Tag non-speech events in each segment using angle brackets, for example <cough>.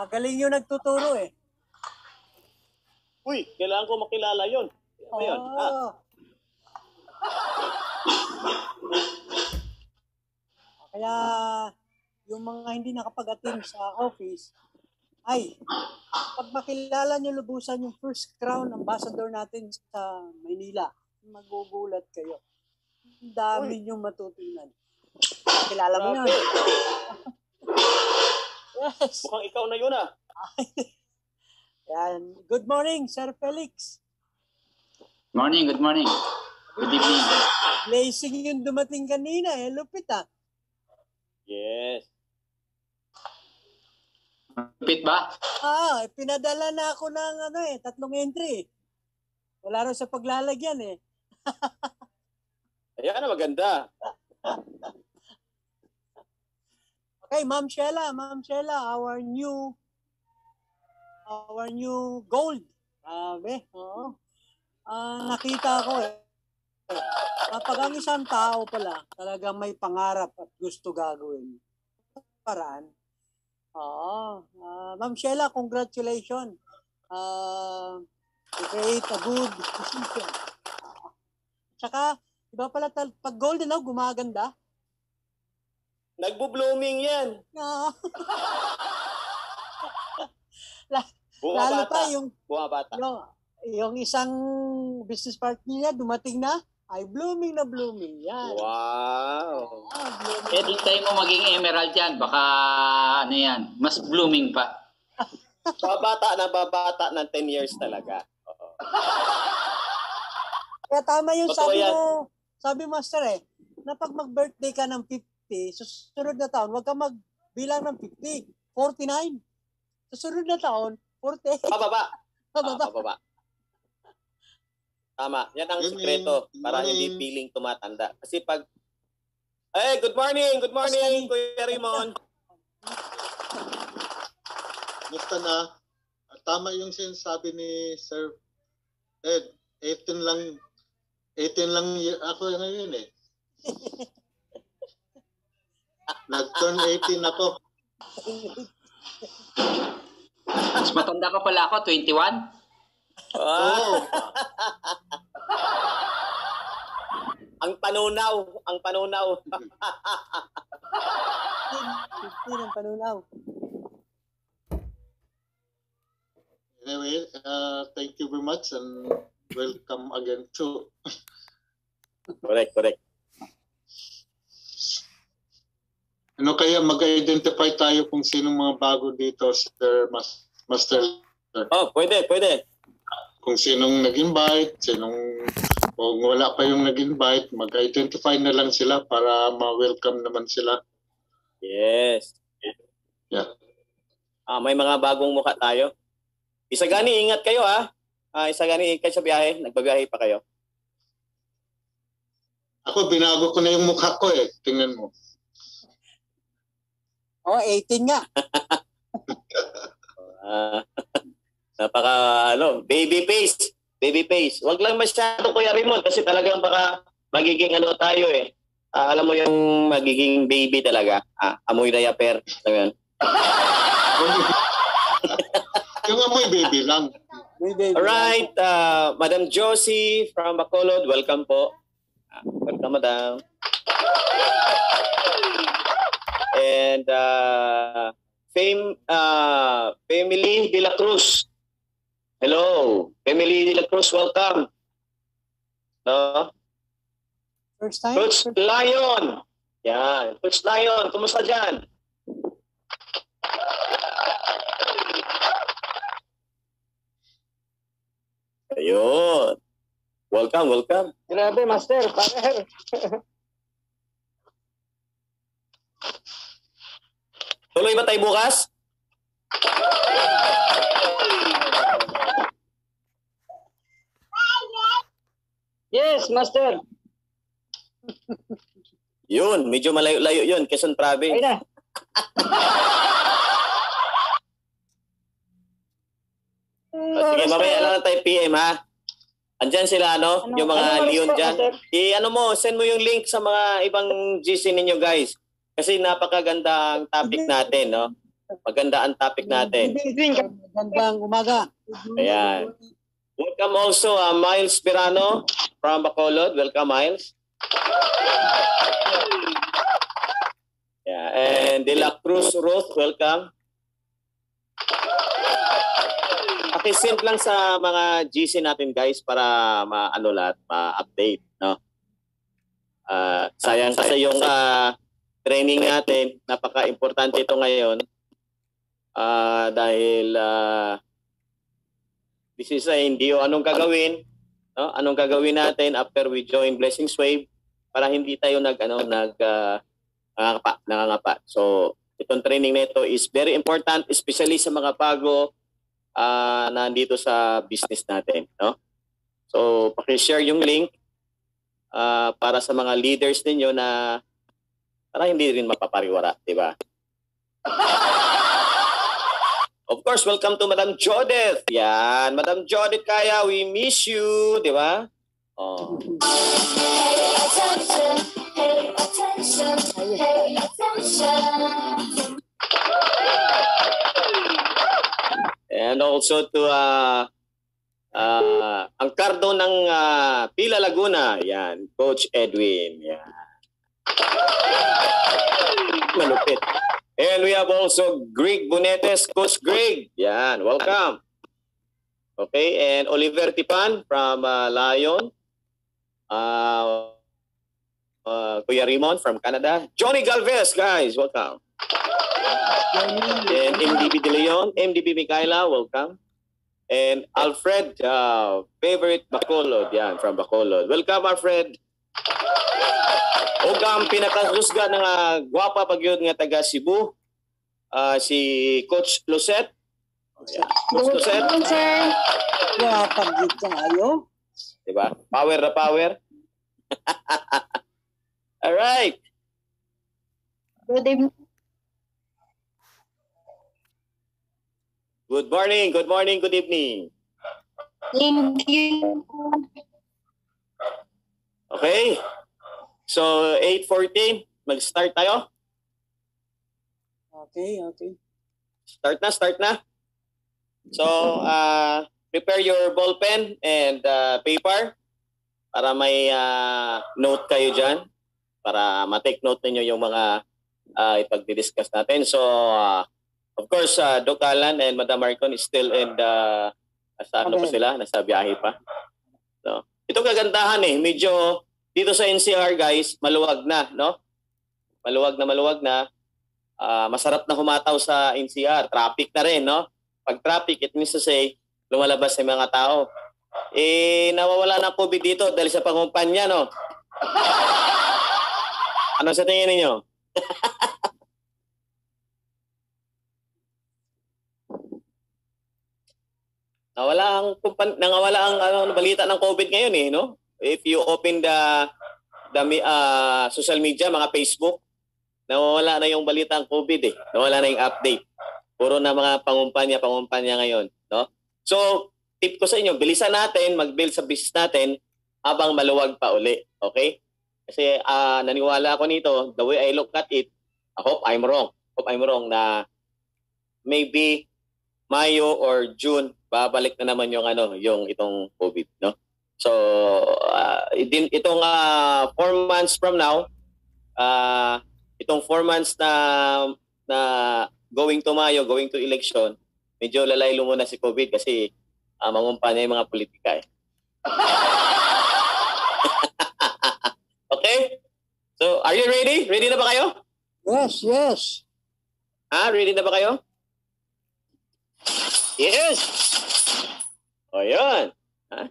Magaling yung nagtuturo eh. Uy, kailangan ko makilala yon. Ano yun? Ah. Kaya yung mga hindi nakapag-attend sa office, ay, pag makilala nyo lubusan yung first crown ambassador natin sa Maynila, magugulat kayo. Ang dami nyo matutunan. Kilala mo yun? Yes. <laughs> Mukhang ikaw na yun ah. <laughs> Yan. Good morning, Sir Felix. Morning, good morning. Good evening. Blazing yung dumating kanina eh. Lupit ah. Yes. Pit ba? Ah, pinadala na ako ng ano eh, tatlong entry. Wala rin sa paglalagyan eh. <laughs> Ayan na maganda. Okay, Ma'am Sheila, Ma'am Sheila, our new our new gold. Grabe, oo. Ah, nakita ko eh. Kapag ang isang tao pala, talagang may pangarap at gusto gagawin. Paraan. Oo. Ah, Ma'am Sheila, congratulations. Ah, you create a good decision. Tsaka, iba pala, pag gold, no, gumaganda. Nagbo-blooming yan. Ah. <laughs> Bunga Lalo bata. pa yung, Bunga bata. yung, yung isang business partner niya dumating na, ay blooming na blooming. Yan. Wow. Ah, blooming. Eh, hintay mo maging emerald yan. Baka, ano yan, mas blooming pa. <laughs> Babata na babata ng 10 years talaga. Oo. Kaya tama yung Totoo sabi yan. mo, sabi master eh, na pag mag-birthday ka ng 50, susunod na taon, huwag ka magbilang ng 50, 49. Susunod na taon, 40. <laughs> Pababa. Ah, Pababa. pababa. Tama. Yan ang sikreto para hindi feeling tumatanda. Kasi pag Hey, good morning. Good morning, Kuya Raymond. Basta na, tama yung sinasabi ni Sir Ed. 18 lang, 18 lang y- ako ngayon eh. <laughs> Nag-turn 18 ako. Mas matanda ka pala ako, 21. Ah, Oo. <laughs> ang panunaw, ang panunaw. 50 ng panunaw. Anyway, uh, thank you very much and welcome again to correct, correct. Ano kaya mag-identify tayo kung sinong mga bago dito, Sir Mas- Master. Oh, pwede, pwede. Kung sinong nag-invite, sinong kung wala pa yung nag-invite, mag-identify na lang sila para ma-welcome naman sila. Yes. Yeah. Ah, may mga bagong mukha tayo. Isa gani, ingat kayo ha. Ah, isa gani, ingat kayo sa biyahe. Nagbabiyahe pa kayo. Ako, binago ko na yung mukha ko eh. Tingnan mo. Oh, 18 nga. Ah, <laughs> napaka, ano, baby face. Baby face. Wag lang masyado, Kuya Raymond, kasi talagang baka magiging ano tayo eh. Ah, alam mo yung magiging baby talaga. Ah, amoy na yaper. Mo yun? <laughs> yung amoy baby lang. Alright, uh, Madam Josie from Bacolod, welcome po. Ah, welcome, Madam. And uh, Fame, uh, Family De La Cruz. Hello, Family De La Cruz, welcome. No? First time? Coach Lion. Yan, Coach Lion, kumusta dyan? Ayun. Welcome, welcome. Grabe, Master. Parer. <laughs> Tuloy ba tayo bukas? Yes, Master. Yun, medyo malayo-layo yun, Quezon Ay Province. na. <laughs> O, sige, mamaya lang tayo PM ha. Andyan sila, ano, Ano- yung mga ano Leon dyan. I, ano mo, send mo yung link sa mga ibang GC ninyo, guys. Kasi napakaganda ang topic natin, no? Maganda ang topic natin. Magandang umaga. Ayan. Welcome also uh, Miles Pirano from Bacolod. Welcome, Miles. Yeah, and De La Cruz Ruth, welcome. Pakisend lang sa mga GC natin guys para ma-ano lahat, ma-update, no? Ah, sayang kasi yung ah, training natin, napaka-importante ito ngayon. Ah, dahil ah, this is a hindi o anong gagawin, no? Anong gagawin natin after we join Blessings Wave para hindi tayo nag ano nag ah, nangangapa, nangangapa. So, itong training na ito is very important especially sa mga bago ah nandito sa business natin, no? So, paki-share yung link ah, para sa mga leaders ninyo na para hindi rin mapapariwara, di ba? <laughs> Of course, welcome to Madam Jodith. Yan, Madam Jodith Kaya, we miss you, di ba? Oh. Pay attention, pay attention, pay attention. And also to uh, uh, ang kardo ng uh, Pila Laguna, yan, Coach Edwin. Yan. Malupit. And we have also Greg Bunetes, Coach Greg. Yan, welcome. Okay, and Oliver Tipan from uh, Lion. Uh, uh, Kuya Raymond from Canada. Johnny Galvez, guys, welcome. And MDB De Leon, MDB Micaela, welcome. And Alfred, uh, favorite Bacolod, yan, from Bacolod. Welcome, Alfred. O ang pinakahusga ng uh, gwapa pag yun nga taga Cebu, ah, si Coach Lucet. Yan. Coach Lucet, sir. Kaya pag tayo. di ba? Power na power. <laughs> All right. Good evening. Good morning, good morning, good evening. Thank you. Okay? So, 8.14, mag-start tayo. Okay, okay. Start na, start na. So, uh, prepare your ball pen and uh, paper para may uh, note kayo dyan para ma-take note ninyo yung mga uh, ipag-discuss natin. So, uh, of course, uh, Doc Alan and Madam Marcon is still in the, nasa ano pa Okay. sila, nasa biyahe pa. So, ito kagandahan eh, medyo dito sa NCR guys, maluwag na, no? Maluwag na maluwag na. Ah, masarap na humataw sa NCR. Traffic na rin, no? Pag traffic, it means to say, lumalabas yung mga tao. Eh, nawawala na COVID dito dahil sa pangumpanya, no? <laughs> ano sa tingin ninyo? <laughs> nawala ang kumpan nawala ang ano, balita ng COVID ngayon eh, no? If you open the the ah, social media, mga Facebook, nawawala na yung balita ng COVID eh. Nawala na yung update. Puro na mga pangumpanya, pangumpanya ngayon, no? So, tip ko sa inyo, bilisan natin mag-build sa business natin habang maluwag pa uli, okay? Kasi ah, naniwala ako nito, the way I look at it, I hope I'm wrong. Hope I'm wrong na maybe Mayo or June babalik na naman yung ano, yung itong COVID, no? So, ah, din itong ah, four months from now, ah, itong four months na na going to Mayo, going to election, medyo lalaylo muna si COVID kasi uh, mangumpanya yung mga politika eh. <laughs> okay? So, are you ready? Ready na ba kayo? Yes, yes. Ha? Ready na ba kayo? Yes! O, yun. Ha?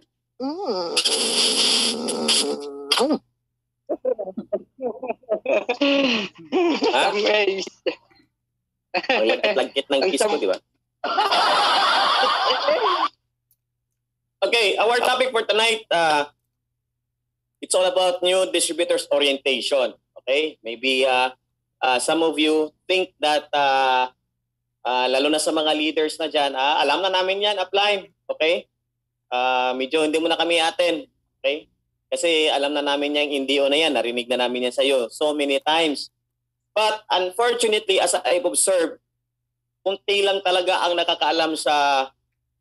Amazed. Ang lagkit-lagkit ng kiss ko, di ba? Okay, our topic for tonight, uh, it's all about new distributors orientation. Okay, maybe uh, uh, some of you think that, uh, uh, lalo na sa mga leaders na dyan, ah, alam na namin yan, apply. Okay? Uh, medyo hindi mo na kami atin. Okay? Kasi alam na namin yung NDO na yan, narinig na namin yan sa'yo so many times. But unfortunately, as I've observed, kunti lang talaga ang nakakaalam sa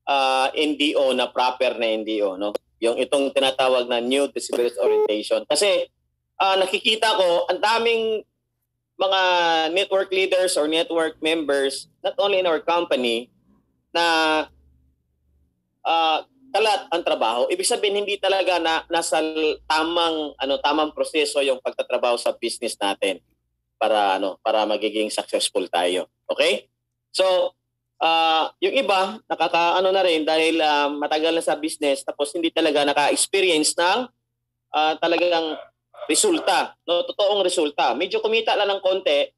ah, NDO na proper na NDO, no? Yung itong tinatawag na New Disability Orientation. Kasi ah, nakikita ko, ang daming mga network leaders or network members, not only in our company, na ah, kalat ang trabaho. Ibig sabihin hindi talaga na nasa tamang ano tamang proseso yung pagtatrabaho sa business natin para ano para magiging successful tayo. Okay? So, ah yung iba nakakaano na rin dahil ah, matagal na sa business tapos hindi talaga naka-experience ng ah, talagang resulta, no, totoong resulta. Medyo kumita lang ng konti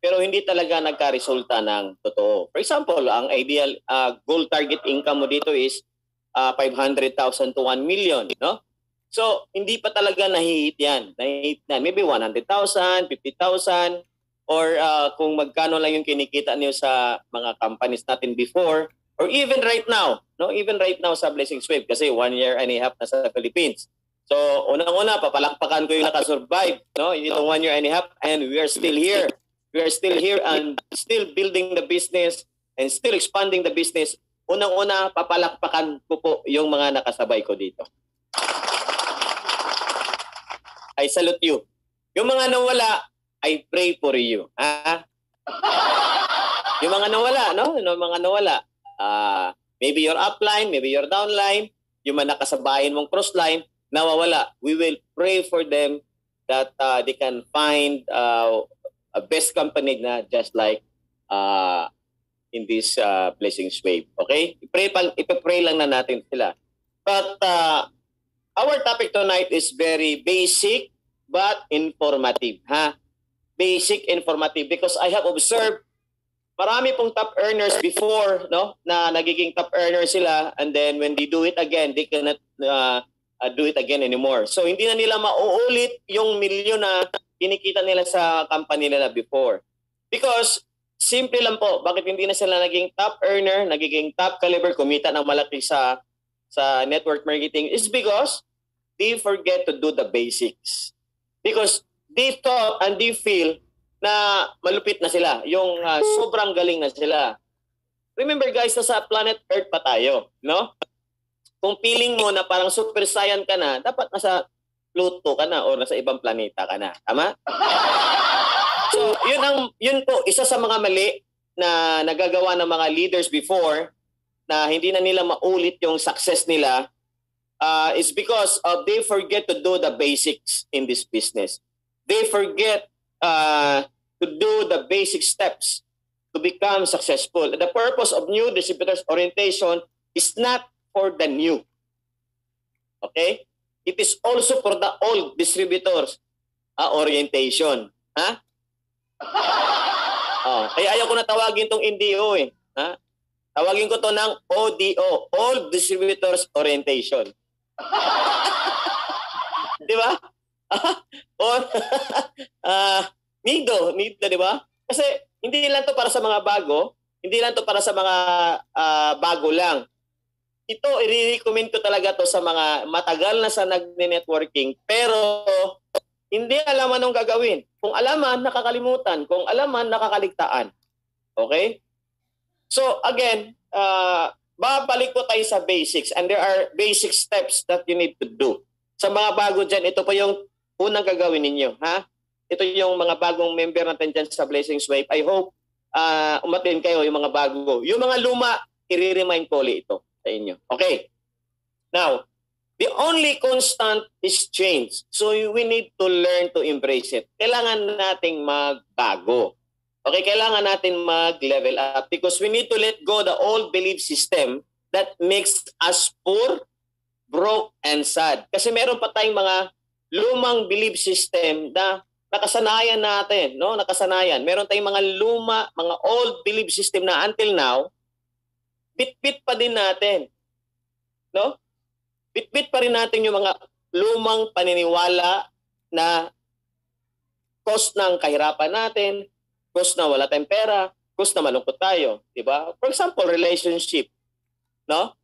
pero hindi talaga nagka-resulta ng totoo. For example, ang ideal ah, goal target income mo dito is ah, 500,000 to 1 million, no? So, hindi pa talaga nahihit yan. Nahihit na. Maybe 100,000, 50,000, or ah, kung magkano lang yung kinikita niyo sa mga companies natin before, or even right now, no? Even right now sa Blessing Wave kasi one year and a half na sa Philippines. So, unang-una, papalakpakan ko yung nakasurvive, no? Itong one year and a half, and we are still here. We are still here and still building the business and still expanding the business unang-una, papalakpakan ko po yung mga nakasabay ko dito. I salute you. Yung mga nawala, I pray for you. Ha? Yung mga nawala, no? Yung mga nawala, ah, maybe your upline, maybe your downline, yung mga nakasabayin mong crossline, nawawala. We will pray for them that ah, they can find ah, a best company na just like uh, in this uh, blessings wave. Okay? I-pray, pa, ipapray lang na natin sila. But uh, our topic tonight is very basic but informative. Ha? Basic, informative. Because I have observed marami pong top earners before no na nagiging top earners sila and then when they do it again they cannot uh, uh, do it again anymore so hindi na nila mauulit yung milyon na kinikita nila sa company nila before because simple lang po, bakit hindi na sila naging top earner, nagiging top caliber, kumita ng malaki sa sa network marketing is because they forget to do the basics. Because they thought and they feel na malupit na sila, yung ah, sobrang galing na sila. Remember guys, nasa planet Earth pa tayo, no? Kung feeling mo na parang super saiyan ka na, dapat nasa Pluto ka na o nasa ibang planeta ka na. Tama? <laughs> So, yun ang yun po isa sa mga mali na nagagawa ng mga leaders before na hindi na nila maulit yung success nila uh, is because of they forget to do the basics in this business. They forget uh, to do the basic steps to become successful. The purpose of new distributors orientation is not for the new. Okay? It is also for the old distributors uh, orientation. Ha? Oh, <laughs> kaya ayaw ko na tawagin tong NDO eh. Ha? Tawagin ko to ng ODO, All Distributors Orientation. <laughs> di ba? <laughs> Or, ah, NIDO, NIDO, di ba? Kasi hindi lang to para sa mga bago, hindi lang to para sa mga ah, bago lang. Ito, i-recommend ko talaga to sa mga matagal na sa nagne-networking, pero hindi alam anong gagawin. Kung alaman, nakakalimutan. Kung alaman, nakakaligtaan. Okay? So again, uh, babalik po tayo sa basics and there are basic steps that you need to do. Sa mga bago dyan, ito po yung unang gagawin ninyo. Ha? Ito yung mga bagong member natin dyan sa Blessings Wave. I hope uh, umatin kayo yung mga bago. Yung mga luma, i-remind ko ulit ito sa inyo. Okay. Now, The only constant is change. So we need to learn to embrace it. Kailangan nating magbago. Okay, kailangan natin mag-level up because we need to let go the old belief system that makes us poor, broke, and sad. Kasi meron pa tayong mga lumang belief system na nakasanayan natin, no? Nakasanayan. Meron tayong mga luma, mga old belief system na until now, bit-bit pa din natin. No? bitbit pa rin natin yung mga lumang paniniwala na cost ng kahirapan natin, cost na wala tayong pera, cost na malungkot tayo, di ba? For example, relationship, no?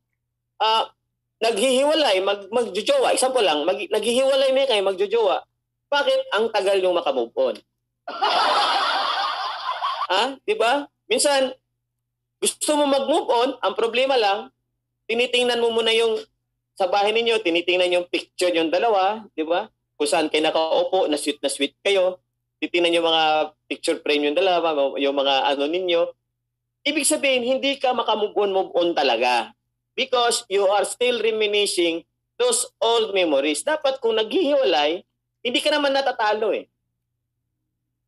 Ah, naghihiwalay, mag magjojowa. Example lang, mag, naghihiwalay na kayo, magjojowa. Bakit ang tagal yung makamove on? <laughs> ah, di ba? Minsan, Gusto mo mag-move on, ang problema lang, tinitingnan mo muna yung sa bahay ninyo, tinitingnan yung picture yung dalawa, di ba? Kung saan kayo nakaupo, na sweet na sweet kayo. Titingnan yung mga picture frame yung dalawa, yung mga ano ninyo. Ibig sabihin, hindi ka makamove on, move on talaga. Because you are still reminiscing those old memories. Dapat kung naghihiwalay, hindi ka naman natatalo eh.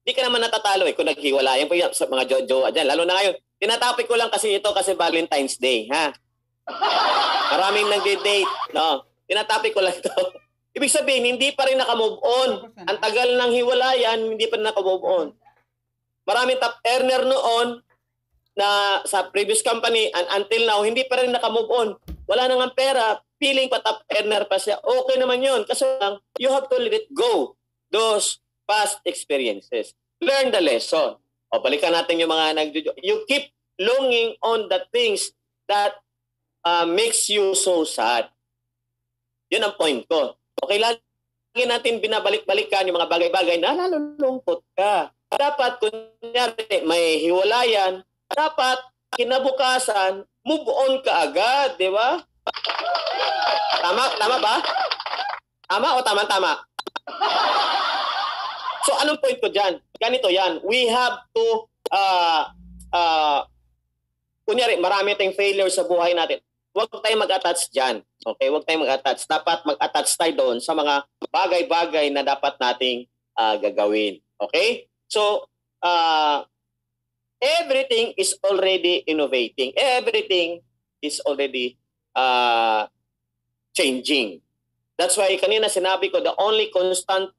Hindi ka naman natatalo eh kung naghiwalay. Yan po yan sa mga jojo dyan. Lalo na ngayon, tinatapik ko lang kasi ito kasi Valentine's Day. Ha? Maraming nagde-date. No? Tinatapik ko lang ito. <laughs> Ibig sabihin, hindi pa rin nakamove on. Ang tagal ng hiwalayan, hindi pa rin nakamove on. Maraming top earner noon na sa previous company and until now, hindi pa rin nakamove on. Wala na nga pera, feeling pa top earner pa siya. Okay naman yun. Kasi lang, you have to let go those past experiences. Learn the lesson. O balikan natin yung mga nag You keep longing on the things that uh, makes you so sad. Yun ang point ko. Okay, lagi natin binabalik-balikan yung mga bagay-bagay na nalulungkot ka. Dapat, kunyari, may hiwalayan, dapat kinabukasan, move on ka agad, di ba? Tama? Tama ba? Tama o tama-tama? So, anong point ko dyan? Ganito yan. We have to, uh, uh, kunyari, marami tayong failure sa buhay natin. Huwag tayong mag-attach dyan. Okay? Huwag tayong mag-attach. Dapat mag-attach tayo doon sa mga bagay-bagay na dapat nating uh, gagawin. Okay? So, uh, everything is already innovating. Everything is already uh, changing. That's why kanina sinabi ko, the only constant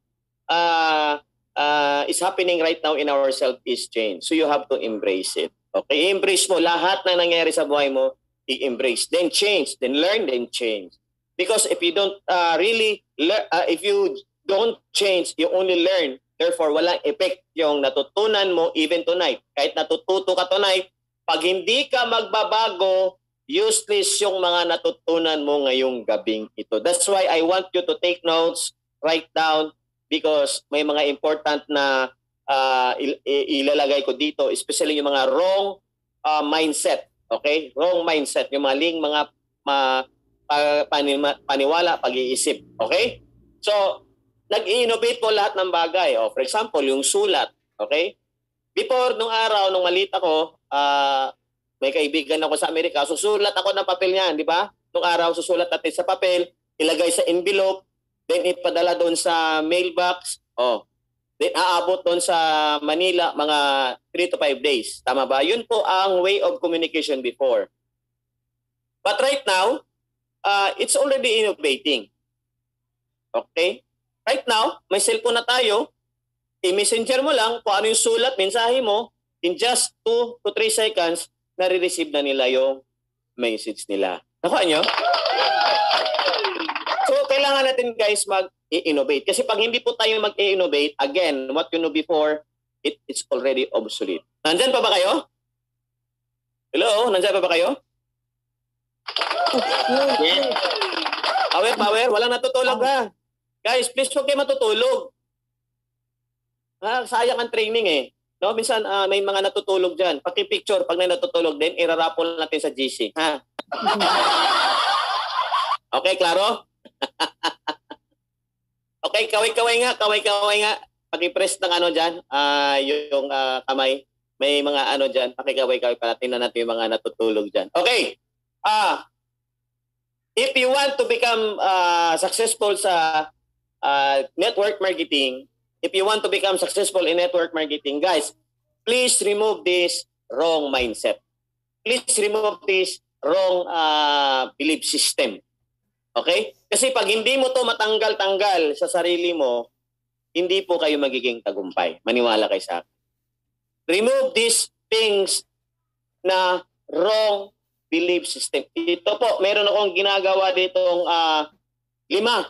uh, uh, is happening right now in ourselves is change. So you have to embrace it. Okay? Embrace mo lahat na nangyari sa buhay mo, i-embrace. Then change. Then learn, then change. Because if you don't uh, really, lear- uh, if you don't change, you only learn. Therefore, walang effect yung natutunan mo even tonight. Kahit natututo ka tonight, pag hindi ka magbabago, useless yung mga natutunan mo ngayong gabing ito. That's why I want you to take notes, write down, because may mga important na uh, il- ilalagay ko dito, especially yung mga wrong uh, mindset. Okay? Wrong mindset. Yung maling mga ma, pa, panima, paniwala, pag-iisip. Okay? So, nag-innovate po lahat ng bagay. O, for example, yung sulat. Okay? Before, nung araw, nung malita ko, ah, may kaibigan ako sa Amerika, susulat ako ng papel niyan, di ba? Nung araw, susulat natin sa papel, ilagay sa envelope, then ipadala doon sa mailbox, oh, then aabot doon sa Manila mga 3 to 5 days. Tama ba? Yun po ang way of communication before. But right now, uh, it's already innovating. Okay? Right now, may cellphone na tayo, i-messenger mo lang kung ano yung sulat, mensahe mo, in just 2 to 3 seconds, nare-receive na nila yung message nila. Nakuha nyo? Kailangan natin guys mag-innovate. Kasi pag hindi po tayo mag-innovate, again, what you know before, it is already obsolete. Nandyan pa ba kayo? Hello? Nandyan pa ba kayo? Yeah. Power, power. Walang natutulog ha. Guys, please huwag kayo matutulog. Ah, sayang ang training eh. No, minsan ah, may mga natutulog diyan. Paki-picture pag may natutulog din, irarapol natin sa GC, ha? <laughs> okay, klaro? <laughs> okay, kaway-kaway nga, kaway-kaway nga. Paki-press ng ano diyan, ah yung ah, kamay. May mga ano diyan, pakikaway-kaway para tingnan natin yung mga natutulog diyan. Okay. Ah, if you want to become ah, successful sa uh, network marketing, if you want to become successful in network marketing, guys, please remove this wrong mindset. Please remove this wrong uh, belief system. Okay? Kasi pag hindi mo to matanggal-tanggal sa sarili mo, hindi po kayo magiging tagumpay. Maniwala kayo sa akin. Remove these things na wrong belief system. Ito po, meron akong ginagawa ditong uh, lima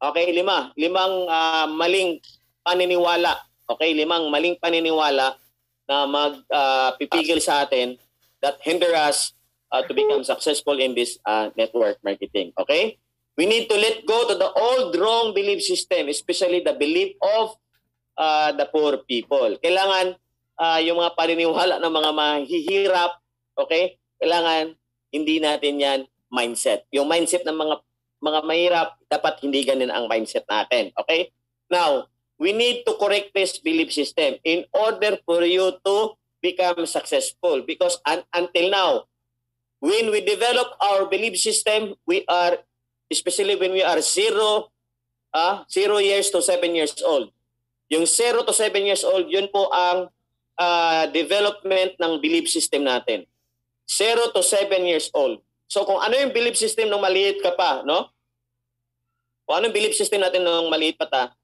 Okay, lima. Limang uh, maling paniniwala. Okay, limang maling paniniwala na magpipigil uh, sa atin that hinder us uh, to become successful in this uh, network marketing. Okay? We need to let go to the old wrong belief system, especially the belief of uh, the poor people. Kailangan uh, yung mga paniniwala ng mga mahihirap, Okay? Kailangan hindi natin yan mindset. Yung mindset ng mga mga mahirap, dapat hindi ganun ang mindset natin. Okay? Now, we need to correct this belief system in order for you to become successful. Because un- until now, when we develop our belief system, we are, especially when we are zero, ah, zero years to seven years old. Yung zero to seven years old, yun po ang ah, development ng belief system natin. Zero to seven years old. So kung ano yung belief system nung maliit ka pa, no? Kung ano yung belief system natin nung maliit pa, ta,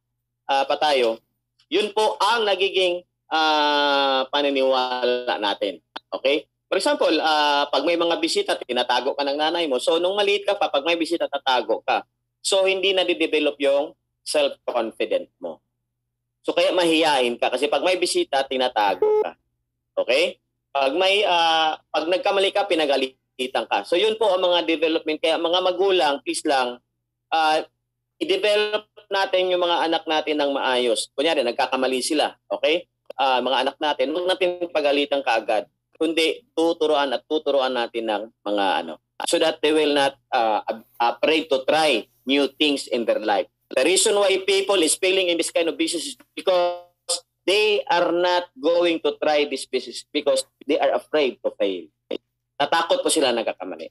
ah, pa tayo, yun po ang nagiging ah, paniniwala natin. Okay? For example, ah, pag may mga bisita, tinatago ka ng nanay mo. So nung maliit ka pa, pag may bisita, tatago ka. So hindi na develop yung self-confident mo. So kaya mahiyain ka kasi pag may bisita, tinatago ka. Okay? Pag may ah, pag nagkamali ka, pinagalitan ka. So yun po ang mga development kaya mga magulang, please lang ah, i-develop natin yung mga anak natin ng maayos. Kunyari nagkakamali sila, okay? Ah, mga anak natin, huwag natin pagalitan kaagad. Kundi tuturuan at tuturuan natin ng mga ano so that they will not uh, afraid to try new things in their life. The reason why people is failing in this kind of business is because they are not going to try this business because they are afraid to fail. Natakot po sila nagkakamali.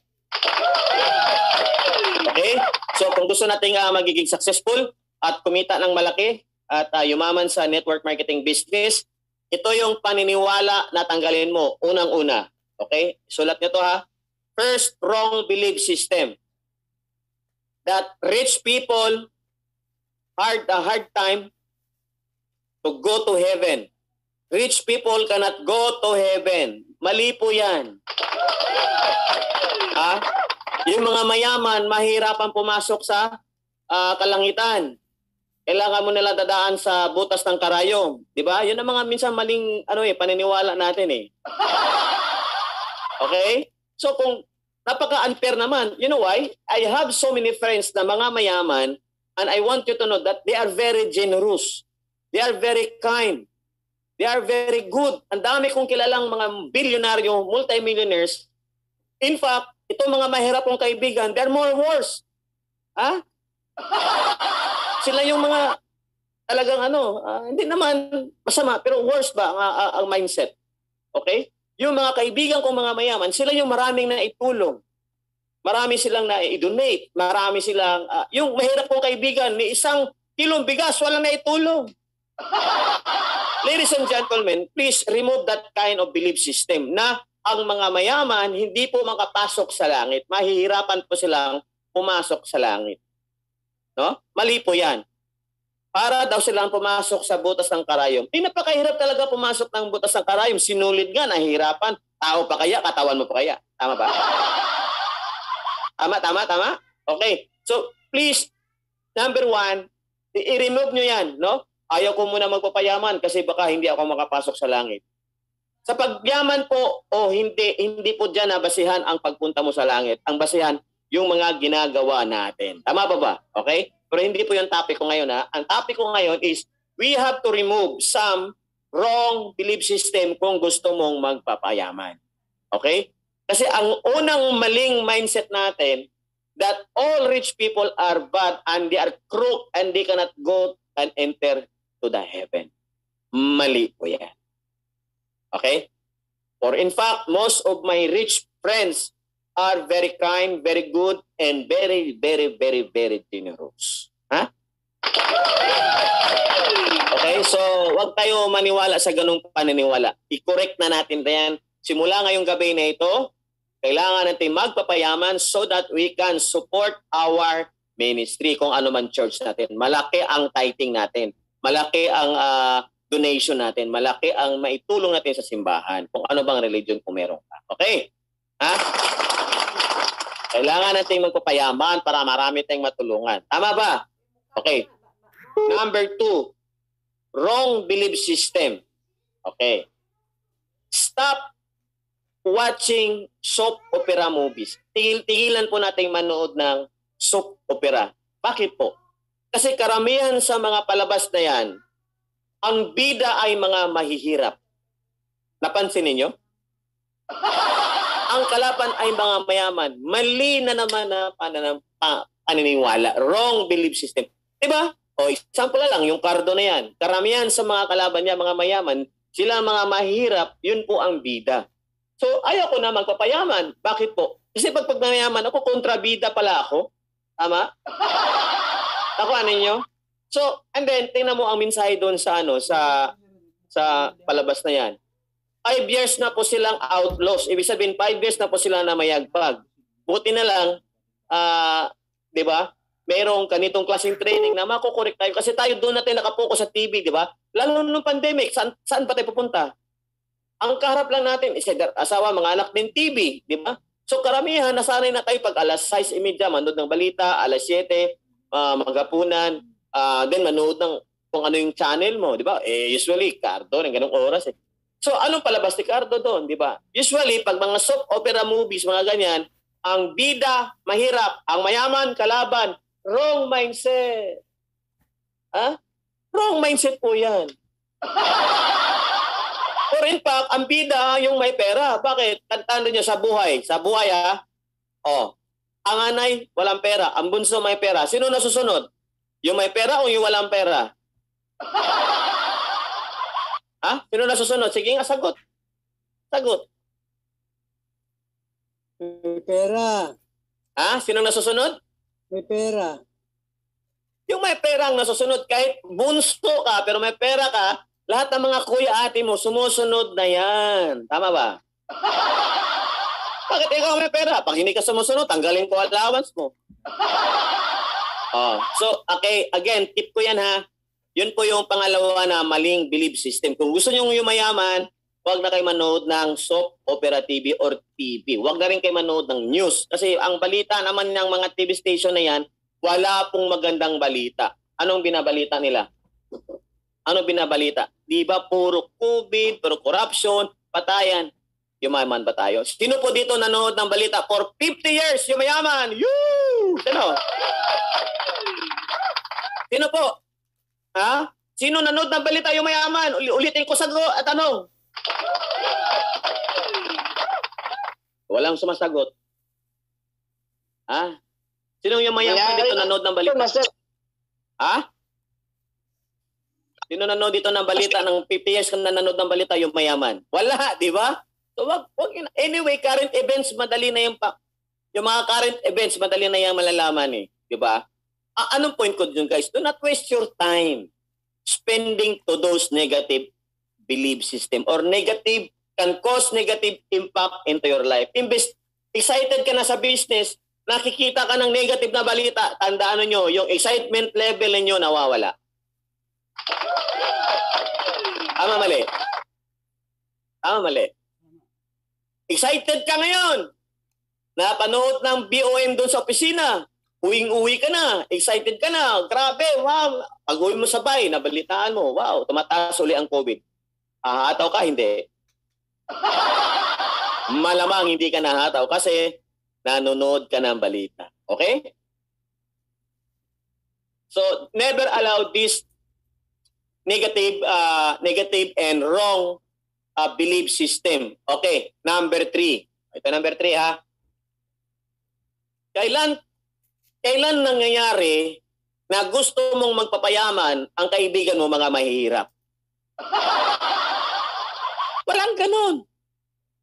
Okay? So kung gusto nating uh, magiging successful at kumita ng malaki at uh, yumaman sa network marketing business, ito yung paniniwala na tanggalin mo unang-una. Okay? Sulat nyo to ha. First, wrong belief system. That rich people hard a hard time to go to heaven. Rich people cannot go to heaven. Mali po yan. Ha? Yung mga mayaman, mahirapan pumasok sa ah, kalangitan. Kailangan mo nila dadaan sa butas ng karayom. Di ba? Yun ang mga minsan maling ano eh, paniniwala natin eh. <laughs> Okay? So kung napaka-unfair naman, you know why? I have so many friends na mga mayaman and I want you to know that they are very generous. They are very kind. They are very good. Ang dami kong kilalang mga bilyonaryo, multimillionaires. In fact, itong mga mahirap kong kaibigan, they're more worse. Ha? <laughs> Sila yung mga talagang ano, ah, hindi naman masama, pero worse ba ang, ang, ang mindset? Okay? Yung mga kaibigan kong mga mayaman, sila yung maraming na itulong. Marami silang na i-donate. Marami silang, ah, yung mahirap kong kaibigan, ni isang kilong bigas, walang na itulong. <laughs> Ladies and gentlemen, please remove that kind of belief system na ang mga mayaman hindi po makapasok sa langit. Mahihirapan po silang pumasok sa langit. No? Mali po yan. Para daw silang pumasok sa butas ng karayom. Eh, napakahirap talaga pumasok ng butas ng karayom. Sinulid nga, nahihirapan. Tao pa kaya, katawan mo pa kaya. Tama ba? Tama, tama, tama? Okay. So, please, number one, i-remove nyo yan, no? Ayaw ko muna magpapayaman kasi baka hindi ako makapasok sa langit. Sa pagyaman po o hindi, hindi po dyan nabasihan ang pagpunta mo sa langit. Ang basihan, yung mga ginagawa natin. Tama pa ba? Okay? Pero hindi po yung topic ko ngayon. Ha? Ang topic ko ngayon is we have to remove some wrong belief system kung gusto mong magpapayaman. Okay? Kasi ang unang maling mindset natin that all rich people are bad and they are crook and they cannot go and enter to the heaven. Mali po yan. Okay? For in fact, most of my rich friends are very kind, very good, and very, very, very, very generous. Ha? Okay, so wag tayo maniwala sa ganung paniniwala. I-correct na natin yan. Simula ngayong gabi na ito, kailangan natin magpapayaman so that we can support our ministry kung ano man church natin. Malaki ang tithing natin. Malaki ang ah, donation natin. Malaki ang maitulong natin sa simbahan. Kung ano bang religion kung meron ka. Okay? Ha? Kailangan natin magpapayaman para marami tayong matulungan. Tama ba? Okay. Number two, wrong belief system. Okay. Stop watching soap opera movies. Tigil-tigilan po natin manood ng soap opera. Bakit po? Kasi karamihan sa mga palabas na yan, ang bida ay mga mahihirap. Napansin ninyo? <laughs> ang kalaban ay mga mayaman. Mali na naman na pananam, pa, paniniwala. Wrong belief system. Diba? O, example na lang, yung kardo na yan. Karamihan sa mga kalaban niya, mga mayaman, sila mga mahirap, yun po ang bida. So, ayaw ko na magpapayaman. Bakit po? Kasi pag pagmayaman ako, kontrabida pala ako. Tama? <laughs> Ako, ano nyo? So, and then, tingnan mo ang mensahe doon sa, ano, sa, sa palabas na yan. Five years na po silang outlaws. Ibig sabihin, five years na po sila na mayagpag. Buti na lang, ah, di ba? Merong kanitong klaseng training na makukorek tayo. Kasi tayo doon natin nakapokus sa TV, di ba? Lalo nung pandemic, saan, saan pa tayo pupunta? Ang kaharap lang natin is either asawa, mga anak din TV, di ba? So karamihan, nasanay na tayo pag alas 6.30, manood ng balita, alas 7, uh, magapunan, uh, then manood ng kung ano yung channel mo, di ba? Eh, usually, Cardo, ng ganong oras eh. So, anong palabas ni Cardo doon, di ba? Usually, pag mga soap opera movies, mga ganyan, ang bida, mahirap, ang mayaman, kalaban, wrong mindset. Ha? Wrong mindset po yan. <laughs> Or in fact, ang bida yung may pera. Bakit? Tantando niya sa buhay. Sa buhay ha. Oh. Ang anay, walang pera. Ang bunso may pera. Sino nasusunod? Yung may pera o yung walang pera? <laughs> ha? Sino nasusunod? Sige nga, sagot. Sagot. May pera. Ha? Sino nasusunod? May pera. Yung may pera ang nasusunod, kahit bunso ka, pero may pera ka, lahat ng mga kuya ate mo, sumusunod na yan. Tama ba? Bakit ikaw may pera? Pag hindi ka sumusunod, tanggalin ko allowance mo. Oh, so, okay, again, tip ko yan ha. Yun po yung pangalawa na maling belief system. Kung gusto nyo yung mayaman, huwag na kayo manood ng soap, opera TV, or TV. Huwag na rin kayo manood ng news. Kasi ang balita naman ng mga TV station na yan, wala pong magandang balita. Anong binabalita nila? Ano binabalita? Di ba puro COVID, puro corruption, patayan. Yumaman ba tayo? Sino po dito nanood ng balita for 50 years? Yumayaman! Yoo! Sino? Sino po? Ha? Sino nanood ng balita yumayaman? Uli- ulitin ko sa at tanong. Walang sumasagot. Ha? Sino yung mayaman dito nanood ng balita? Ha? Sino nanood dito ng balita ng 50 years kang nanood ng balita yung mayaman? Wala, di ba? So wag, wag yun. Anyway, current events madali na yung pa, yung mga current events madali na yung malalaman eh, di ba? A- anong point ko dun guys? Do not waste your time spending to those negative belief system or negative can cause negative impact into your life. Imbes excited ka na sa business, nakikita ka ng negative na balita, tandaan nyo, yung excitement level ninyo nawawala. Tama mali. Tama mali. Excited ka ngayon. Napanood ng BOM doon sa opisina. Uwing-uwi ka na. Excited ka na. Grabe, wow. Pag uwi mo sa bahay, nabalitaan mo, wow, tumataas uli ang COVID. Ahataw ka, hindi. <laughs> Malamang hindi ka nahataw kasi nanonood ka ng balita. Okay? So, never allow this negative uh, negative and wrong uh, belief system. Okay, number three. Ito number three ha. Kailan kailan nangyayari na gusto mong magpapayaman ang kaibigan mo mga mahihirap? Walang ganon.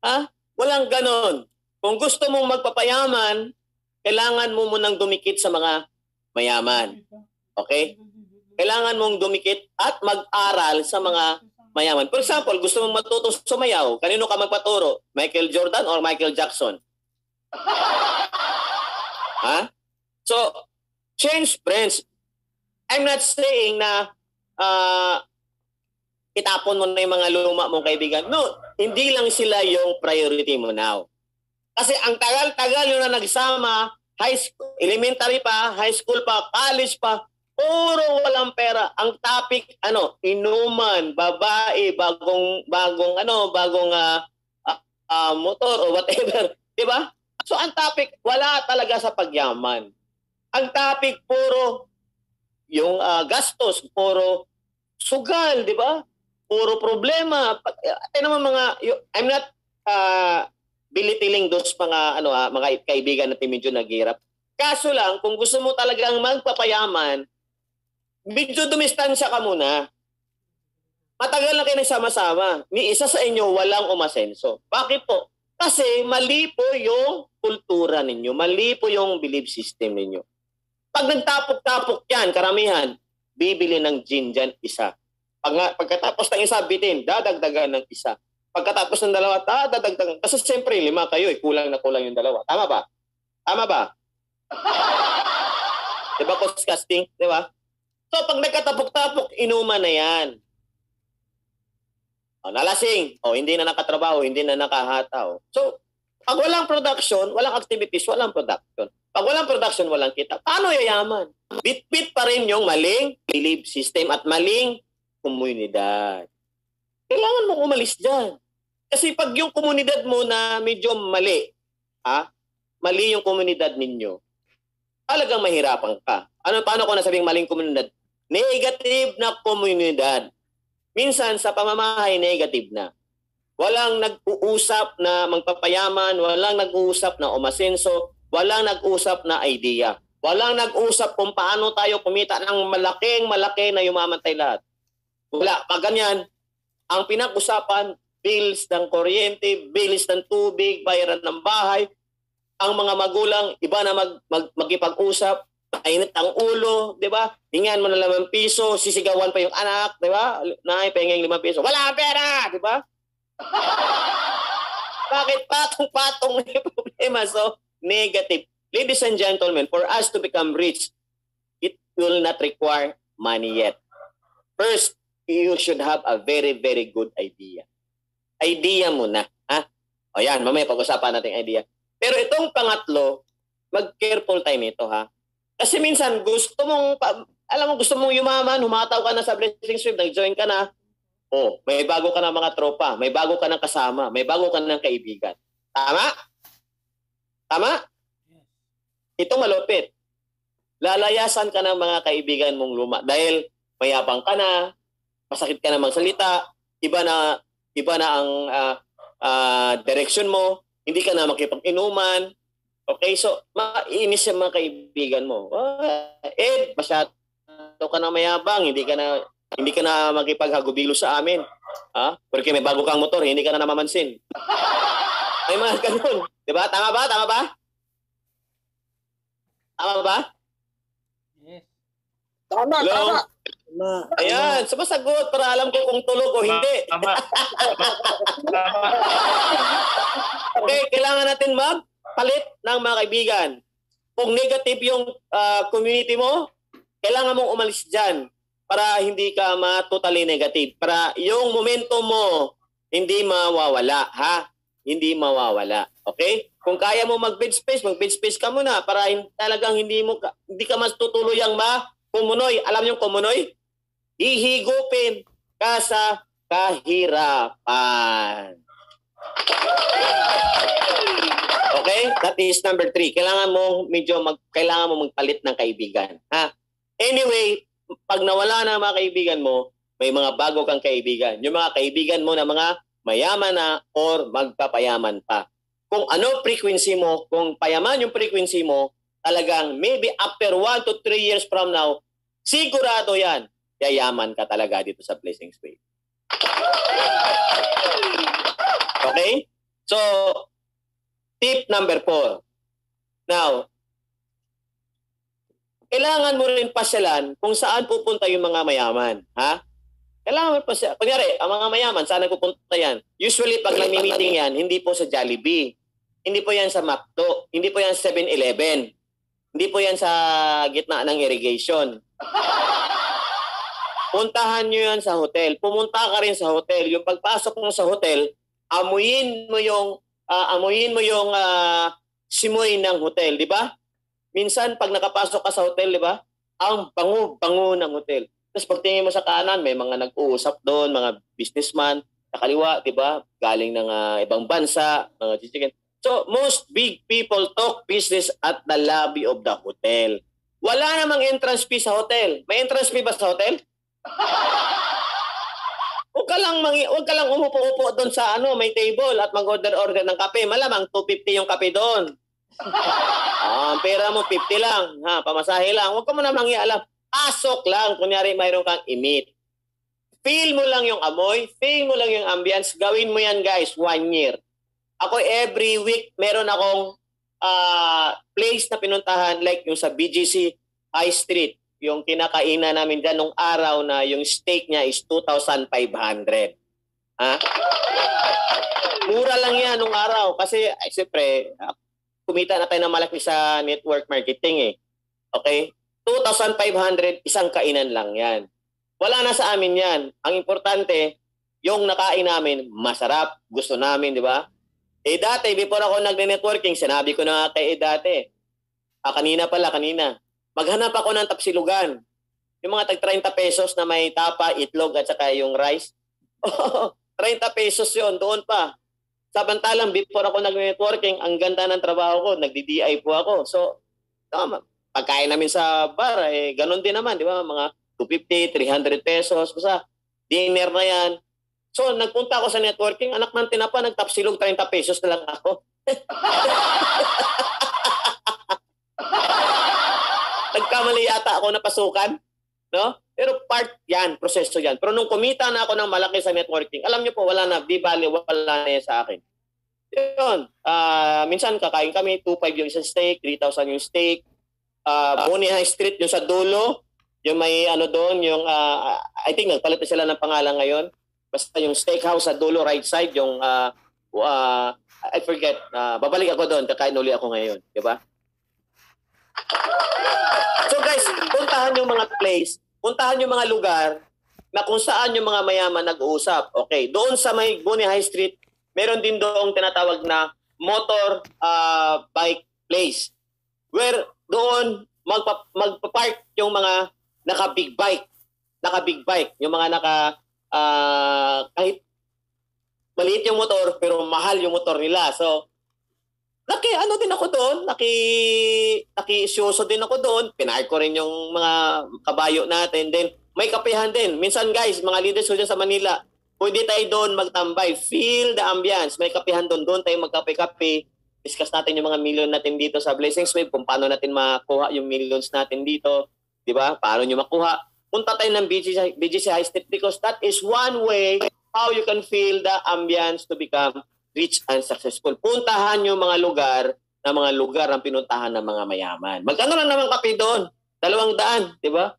Ha? Walang ganon. Kung gusto mong magpapayaman, kailangan mo munang dumikit sa mga mayaman. Okay? Kailangan mong dumikit at mag-aral sa mga mayaman. For example, gusto mong matuto sumayaw, kanino ka magpaturo? Michael Jordan or Michael Jackson? ha? So, change friends. I'm not saying na uh, itapon mo na yung mga luma mong kaibigan. No, hindi lang sila yung priority mo now. Kasi ang tagal-tagal yun na nagsama, high school, elementary pa, high school pa, college pa, puro walang pera. Ang topic, ano, inuman, babae, bagong, bagong, ano, bagong uh, uh, uh, motor o whatever. <laughs> Di ba? So ang topic, wala talaga sa pagyaman. Ang topic, puro yung uh, gastos, puro sugal, di ba? Puro problema. Ito naman mga, I'm not uh, bilitiling dos mga ano ha, mga kaibigan natin medyo naghirap. Kaso lang, kung gusto mo talagang magpapayaman, medyo dumistansya ka muna. Matagal na kayo nagsama-sama. Ni isa sa inyo walang umasenso. Bakit po? Kasi mali po yung kultura ninyo. Mali po yung belief system ninyo. Pag nagtapok-tapok yan, karamihan, bibili ng gin dyan isa. Pag, pagkatapos ng isa, bitin, dadagdagan ng isa. Pagkatapos ng dalawa, dadagdagan. Kasi siyempre, lima kayo, eh, kulang na kulang yung dalawa. Tama ba? Tama ba? <laughs> Di ba, cost casting? Di ba? So, pag nagkatapok-tapok, inuman na yan. O, nalasing. O, hindi na nakatrabaho, hindi na nakahataw. So, pag walang production, walang activities, walang production. Pag walang production, walang kita. Paano yayaman? Bit-bit pa rin yung maling belief system at maling komunidad. Kailangan mo umalis dyan. Kasi pag yung komunidad mo na medyo mali, ha? mali yung komunidad ninyo, talagang mahirapan ka. Ano, paano ko nasabing maling komunidad? Negative na komunidad. Minsan sa pamamahay, negative na. Walang nag-uusap na magpapayaman, walang nag-uusap na umasenso, walang nag-usap na idea. Walang nag-usap kung paano tayo kumita ng malaking malaki na yumamantay lahat. Wala. Pag ganyan, ang pinag-usapan, bills ng kuryente, bills ng tubig, bayaran ng bahay, ang mga magulang, iba na mag, mag, magkipag-usap, mainit ang ulo, di ba? Hingan mo na lamang piso, sisigawan pa yung anak, di ba? Nay, pengeng limang piso. Wala pera, di ba? <laughs> Bakit patong-patong na yung problema? So, negative. Ladies and gentlemen, for us to become rich, it will not require money yet. First, you should have a very, very good idea. Idea muna. Ha? O yan, mamaya pag-usapan natin idea. Pero itong pangatlo, mag-careful tayo nito ha. Kasi minsan gusto mong, alam mo, gusto mong yumaman, humataw ka na sa Blessing Swift, nag-join ka na, oh, may bago ka ng mga tropa, may bago ka ng kasama, may bago ka ng kaibigan. Tama? Tama? Ito malupit. Lalayasan ka ng mga kaibigan mong luma dahil mayabang ka na, masakit ka na magsalita, iba na iba na ang ah, ah, direction mo, hindi ka na makipag-inuman. Okay, so mainis yung mga kaibigan mo. Ah, Ed, masyado ka na mayabang, hindi ka na hindi ka na makipaghagubilo sa amin. Ha? Porque may bago kang motor, hindi ka na namamansin. <laughs> May mga ganun. Di ba? Tama ba? Tama ba? Tama ba? Yes. Tama, Hello? tama. Tama. Ayan, sumasagot para alam ko kung tulog o hindi. Tama. Tama. <laughs> Okay, kailangan natin magpalit ng mga kaibigan. Kung negative yung ah, community mo, kailangan mong umalis dyan para hindi ka ma-totally negative. Para yung momentum mo hindi mawawala, ha? Hindi mawawala. Okay? Kung kaya mo mag-bed space, mag-bed space ka muna para talagang hindi mo ka, hindi ka mas tutuluyang ma kumunoy. Alam yung kumunoy? Hihigupin ka sa kahirapan. Okay? That is number three. Kailangan mo medyo mag, kailangan mo magpalit ng kaibigan. Ha? Anyway, pag nawala na ang mga kaibigan mo, may mga bago kang kaibigan. Yung mga kaibigan mo na mga mayaman na or magpapayaman pa. Kung ano frequency mo, kung payaman yung frequency mo, talagang maybe after 1 to 3 years from now, sigurado yan, yayaman ka talaga dito sa Blessings Way. Okay? So, tip number four. Now, kailangan mo rin pasyalan kung saan pupunta yung mga mayaman. Ha? Kailangan mo pasyalan. Kunyari, ang mga mayaman, saan nagpupunta yan? Usually, pag nagmi-meeting yan, hindi po sa Jollibee. Hindi po yan sa McDo. Hindi po yan sa 7-Eleven. Hindi po yan sa gitna ng irrigation. Puntahan nyo yan sa hotel. Pumunta ka rin sa hotel. Yung pagpasok mo sa hotel, amuyin mo yung ah, amuyin mo yung ah, simoy ng hotel, di ba? Minsan pag nakapasok ka sa hotel, di ba? Ang bango-bango ng hotel. Tapos pagtingin mo sa kanan, may mga nag-uusap doon, mga businessman, sa kaliwa, di ba? Galing ng ah, ibang bansa, mga chichikin. So, most big people talk business at the lobby of the hotel. Wala namang entrance fee sa hotel. May entrance fee ba sa hotel? <laughs> Huwag ka lang mangi, huwag ka lang umupo-upo doon sa ano, may table at mag-order-order ng kape. Malamang 250 yung kape doon. <laughs> ah, pera mo 50 lang, ha, pamasahe lang. Huwag ka mo na mangialam. Pasok lang, kunyari mayroon kang imit. Feel mo lang yung amoy, feel mo lang yung ambience. Gawin mo yan guys, one year. Ako every week meron akong ah, place na pinuntahan like yung sa BGC High Street. Yung kinakainan namin dyan nung araw na yung steak niya is 2,500. Ha? Mura lang yan nung araw kasi ay, siyempre kumita na tayo ng malaki sa network marketing eh. Okay? 2,500 isang kainan lang yan. Wala na sa amin yan. Ang importante, yung nakain namin, masarap, gusto namin, di ba? Eh dati, before ako nagne-networking, sinabi ko na kay eh, dati, ah, kanina pala, kanina, maghanap ako ng tapsilugan. Yung mga tag 30 pesos na may tapa, itlog at saka yung rice. <laughs> 30 pesos yon doon pa. Samantalang before ako nag-networking, ang ganda ng trabaho ko, nagdi-DI po ako. So, tama, pagkain namin sa bar, eh, ganun din naman, di ba? Mga 250, 300 pesos. Basta, dinner na yan. So, nagpunta ako sa networking, anak ng tinapa, nagtapsilog 30 pesos na lang ako. <laughs> Nagkamali yata ako na pasukan. No? Pero part yan, proseso yan. Pero nung kumita na ako ng malaki sa networking, alam niyo po, wala na, di bali, wala na sa akin. Yun. Ah, minsan kakain kami, 2.5 yung isang steak, 3,000 yung steak. Uh, Bonnie High Street, yung sa dulo, yung may ano doon, yung, ah, I think nagpalit na sila ng pangalan ngayon. Basta yung steakhouse sa dulo, right side, yung, ah, ah, I forget, ah, babalik ako doon, kakain uli ako ngayon. Di ba? So guys, puntahan yung mga place, puntahan yung mga lugar na kung saan yung mga mayaman nag-uusap. Okay, doon sa may Bonnie High Street, meron din doong tinatawag na motor ah, bike place where doon magpa, magpa-park yung mga naka-big bike. Naka-big bike. Yung mga naka, ah, kahit maliit yung motor pero mahal yung motor nila. So, Naki, ano din ako doon, naki, naki din ako doon. Pinark ko rin yung mga kabayo natin. Then, may kapehan din. Minsan guys, mga leaders ko dyan sa Manila, pwede tayo doon magtambay. Feel the ambience. May kapehan doon. Doon tayo magkape-kape. Discuss natin yung mga million natin dito sa Blessings Wave, kung paano natin makuha yung millions natin dito. Di ba? Paano nyo makuha. Punta tayo ng BGC, BGC High Street because that is one way how you can feel the ambience to become rich and successful. Puntahan yung mga lugar na mga lugar ang pinuntahan ng mga mayaman. Magkano lang naman kape doon? Dalawang daan, di ba?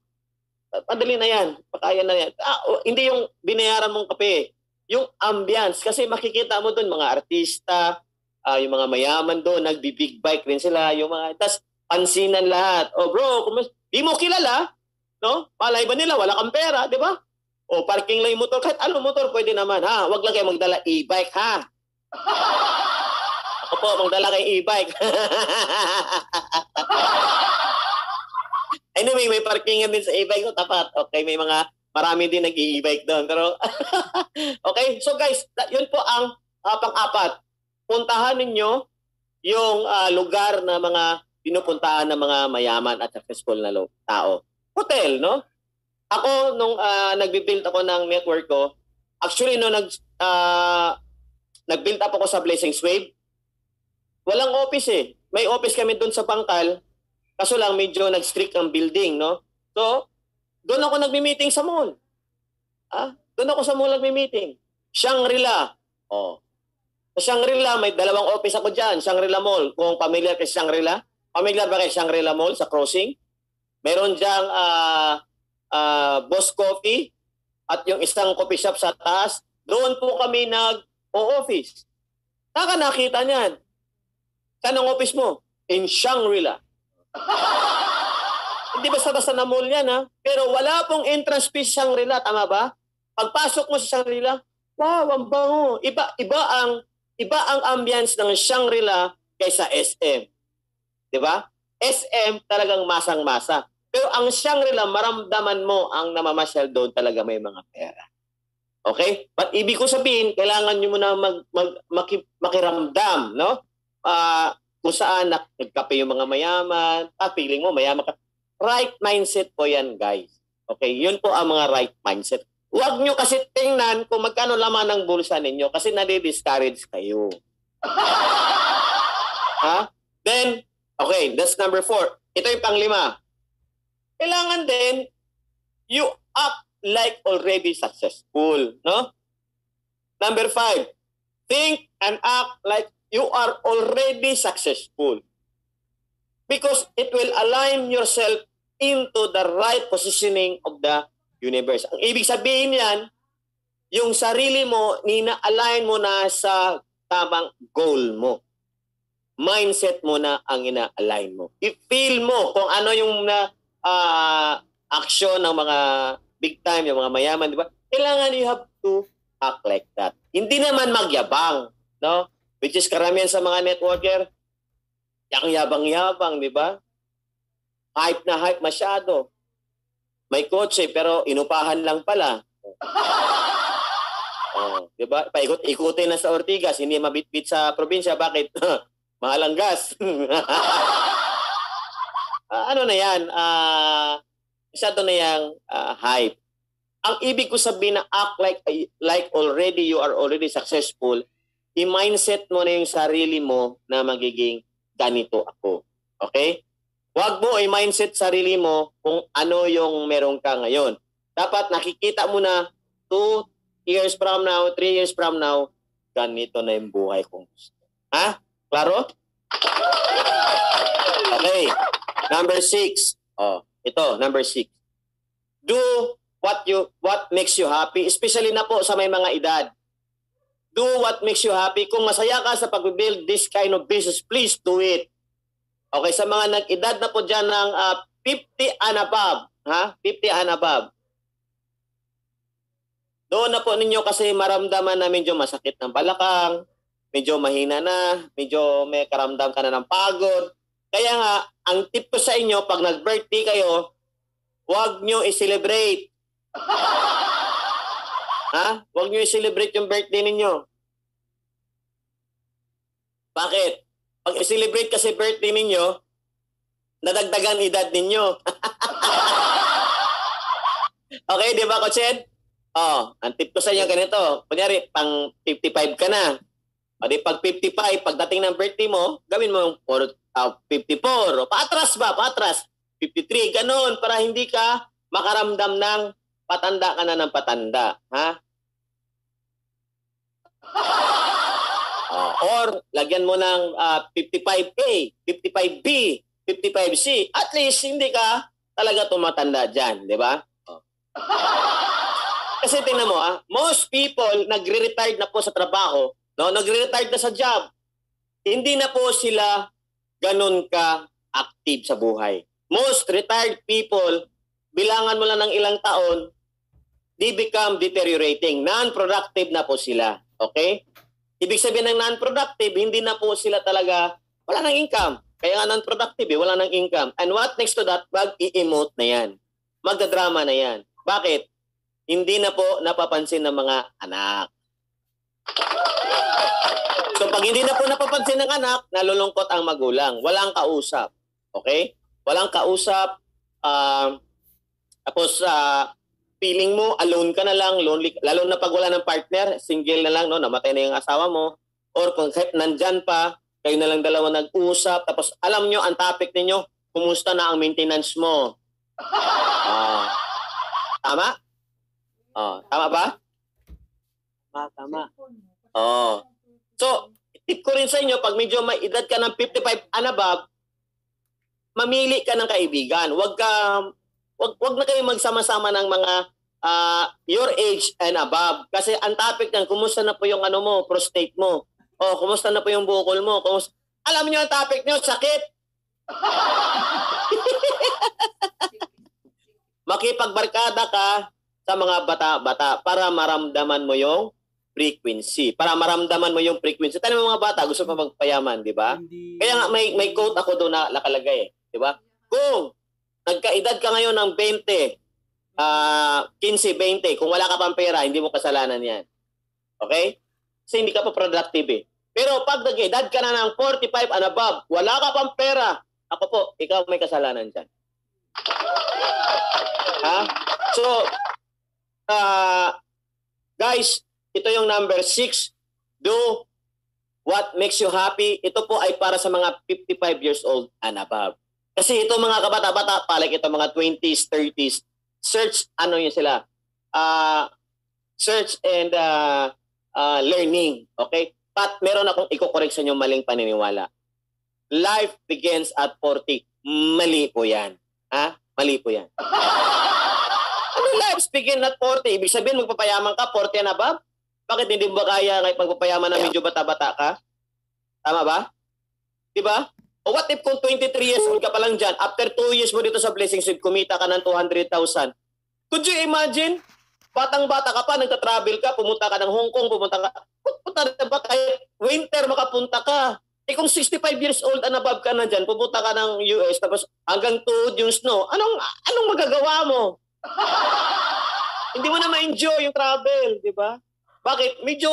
Padali na yan. Pakaya na yan. Ah, hindi yung binayaran mong kape. Yung ambience. Kasi makikita mo doon mga artista, ah, yung mga mayaman doon, nagbi-big bike rin sila. Yung mga, tas pansinan lahat. Oh bro, kumus- di mo kilala, no? Palay ba nila? Wala kang pera, di ba? O parking lang yung motor. Kahit anong motor, pwede naman. Ha? Huwag lang kayo magdala e-bike, ha? <laughs> Ako po, magdala kay e-bike. <laughs> anyway, may parkingan din sa e-bike ko, tapat. Okay, may mga, marami din nag-e-bike doon. Pero, <laughs> okay, so guys, yun po ang ah, pang-apat. Puntahan ninyo yung ah, lugar na mga pinupuntahan ng mga mayaman at successful na tao. Hotel, no? Ako, nung uh, nagbibuild ako ng network ko, actually, no, nag, ah, nag-build up ako sa Blessings Wave, walang office eh. May office kami doon sa Bangkal, kaso lang medyo nag-strict ang building, no? So, doon ako nagmi-meeting sa mall. Ah, doon ako sa mall nagmi-meeting. Shangri-La. Oh. Sa Shangri-La, may dalawang office ako dyan. Shangri-La Mall. Kung familiar kay Shangri-La. Familiar ba kay Shangri-La Mall sa crossing? Meron diyang ah, ah, Boss Coffee at yung isang coffee shop sa taas. Doon po kami nag o office. Saka nakita niyan. Saan ang office mo? In Shangri-La. <laughs> Hindi basta-basta na mall yan ha. Pero wala pong entrance fee sa Shangri-La, tama ba? Pagpasok mo sa Shangri-La, wow, ang bango. Iba, iba ang iba ang ambience ng Shangri-La kaysa SM. 'Di ba? SM talagang masang-masa. Pero ang Shangri-La, maramdaman mo ang namamasyal doon talaga may mga pera. Okay? But ibig ko sabihin, kailangan nyo muna mag, mag, maki, makiramdam, no? Ah, kung saan nagkape yung mga mayaman, ah, feeling mo mayaman ka. Right mindset po yan, guys. Okay? Yun po ang mga right mindset. Huwag nyo kasi tingnan kung magkano laman ng bulsa ninyo kasi nadi-discourage kayo. <laughs> ha? Then, okay, that's number four. Ito yung panglima. Kailangan din, you act like already successful, no? Number five, think and act like you are already successful. Because it will align yourself into the right positioning of the universe. Ang ibig sabihin yan, yung sarili mo, nina-align mo na sa tamang goal mo. Mindset mo na ang ina-align mo. I-feel mo kung ano yung na ah, action ng mga big time, yung mga mayaman, di ba? Kailangan you have to act like that. Hindi naman magyabang, no? Which is karamihan sa mga networker, yang yabang-yabang, di ba? Hype na hype masyado. May kotse pero inupahan lang pala. <laughs> Oh, 'di ba? Paikot-ikutin na sa Ortigas, hindi mabitbit sa probinsya. Bakit? <laughs> Mahal ang gas. <laughs> Ah, ano na 'yan? Ah, masyado na yang ah, hype. Ang ibig ko sabihin na act like like already you are already successful, i-mindset mo na yung sarili mo na magiging ganito ako. Okay? Huwag mo i-mindset sarili mo kung ano yung meron ka ngayon. Dapat nakikita mo na 2 years from now, 3 years from now, ganito na yung buhay kong gusto. Ha? Klaro? Okay. Number six. Oh, ito, number six. Do what you what makes you happy, especially na po sa may mga edad. Do what makes you happy. Kung masaya ka sa pag-build this kind of business, please do it. Okay, sa mga nag-edad na po dyan ng ah, 50 and above, ha? 50 and above. Doon na po ninyo kasi maramdaman na medyo masakit ng balakang, medyo mahina na, medyo may karamdam ka na ng pagod. Kaya nga, ang tip ko sa inyo, pag nag-birthday kayo, huwag nyo i-celebrate. <laughs> ha? Huwag nyo i-celebrate yung birthday ninyo. Bakit? Pag i-celebrate kasi birthday ninyo, nadagdagan edad ninyo. <laughs> okay, di ba, Kotsen? Oh, ang tip ko sa inyo ganito. Kunyari, pang 55 ka na. O di pag 55, pagdating ng birthday mo, gawin mo yung for, ah, 54. O patras ba? Patras. 53. Ganon. Para hindi ka makaramdam ng patanda ka na ng patanda. Ha? <laughs> Oh, or lagyan mo ng ah, 55A, 55B, 55C. At least hindi ka talaga tumatanda dyan, di ba? Oh. <laughs> Kasi tingnan mo, ah, most people nagre-retired na po sa trabaho, no? nagre-retired na sa job. Hindi na po sila ganun ka active sa buhay. Most retired people, bilangan mo lang ng ilang taon, they become deteriorating. Non-productive na po sila. Okay? Ibig sabihin ng non-productive, hindi na po sila talaga, wala nang income. Kaya nga non-productive, eh, wala nang income. And what next to that, mag-i-emote na yan. Magdadrama na yan. Bakit? Hindi na po napapansin ng mga anak. So pag hindi na po napapansin ng anak, nalulungkot ang magulang. Walang kausap. Okay? Walang kausap. Um, tapos sa feeling mo, alone ka na lang, lonely, lalo na pag wala ng partner, single na lang, no, namatay na yung asawa mo, or kung kahit nandyan pa, kayo na lang dalawa nag-usap, tapos alam nyo, ang topic ninyo, kumusta na ang maintenance mo? Ah, tama? Oh, tama ba? Tama, tama. Oo. So, tip ko rin sa inyo, pag medyo may edad ka ng 55 and above, mamili ka ng kaibigan. Huwag ka, wag, wag na kayo magsama-sama ng mga ah, your age and above. Kasi ang topic niyan, kumusta na po yung ano mo, prostate mo? O, kumusta na po yung bukol mo? Kumusta... Alam niyo ang topic niyo, sakit. <laughs> Makipagbarkada ka sa mga bata-bata para maramdaman mo yung frequency. Para maramdaman mo yung frequency. Tayo mga bata, gusto pa magpayaman, di ba? Kaya nga may may quote ako doon na nakalagay, di ba? Kung nagkaedad ka ngayon ng 20, ah 15, 20, kung wala ka pang pera, hindi mo kasalanan 'yan. Okay? Kasi hindi ka pa productive eh. Pero pag nag-edad ka na ng 45 and above, wala ka pang pera, ako po, ikaw may kasalanan diyan. Ha? So, ah, guys, ito yung number 6. Do what makes you happy. Ito po ay para sa mga 55 years old and above. Kasi ito mga kabata-bata, palik ito mga 20s, 30s, search, ano yun sila? Ah, search and ah, ah, learning. Okay? But meron akong iko-correct sa inyo maling paniniwala. Life begins at 40. Mali po yan. Ha? Mali po yan. <laughs> ano life begin at 40? Ibig sabihin magpapayaman ka 40 and above? Bakit hindi mo ba kaya ngayon pagpapayaman na medyo bata-bata ka? Tama ba? Di ba? O what if kung 23 years old ka pa lang dyan, after 2 years mo dito sa Blessings Week, kumita ka ng 200,000. Could you imagine? Batang-bata ka pa, nagta-travel ka, pumunta ka ng Hong Kong, pumunta ka, pupunta na ba kahit winter makapunta ka? Eh kung 65 years old and above ka na dyan, pupunta ka ng US, tapos hanggang tuhod yung snow, anong, anong magagawa mo? Hindi mo na ma-enjoy yung travel, di ba? Bakit? Medyo,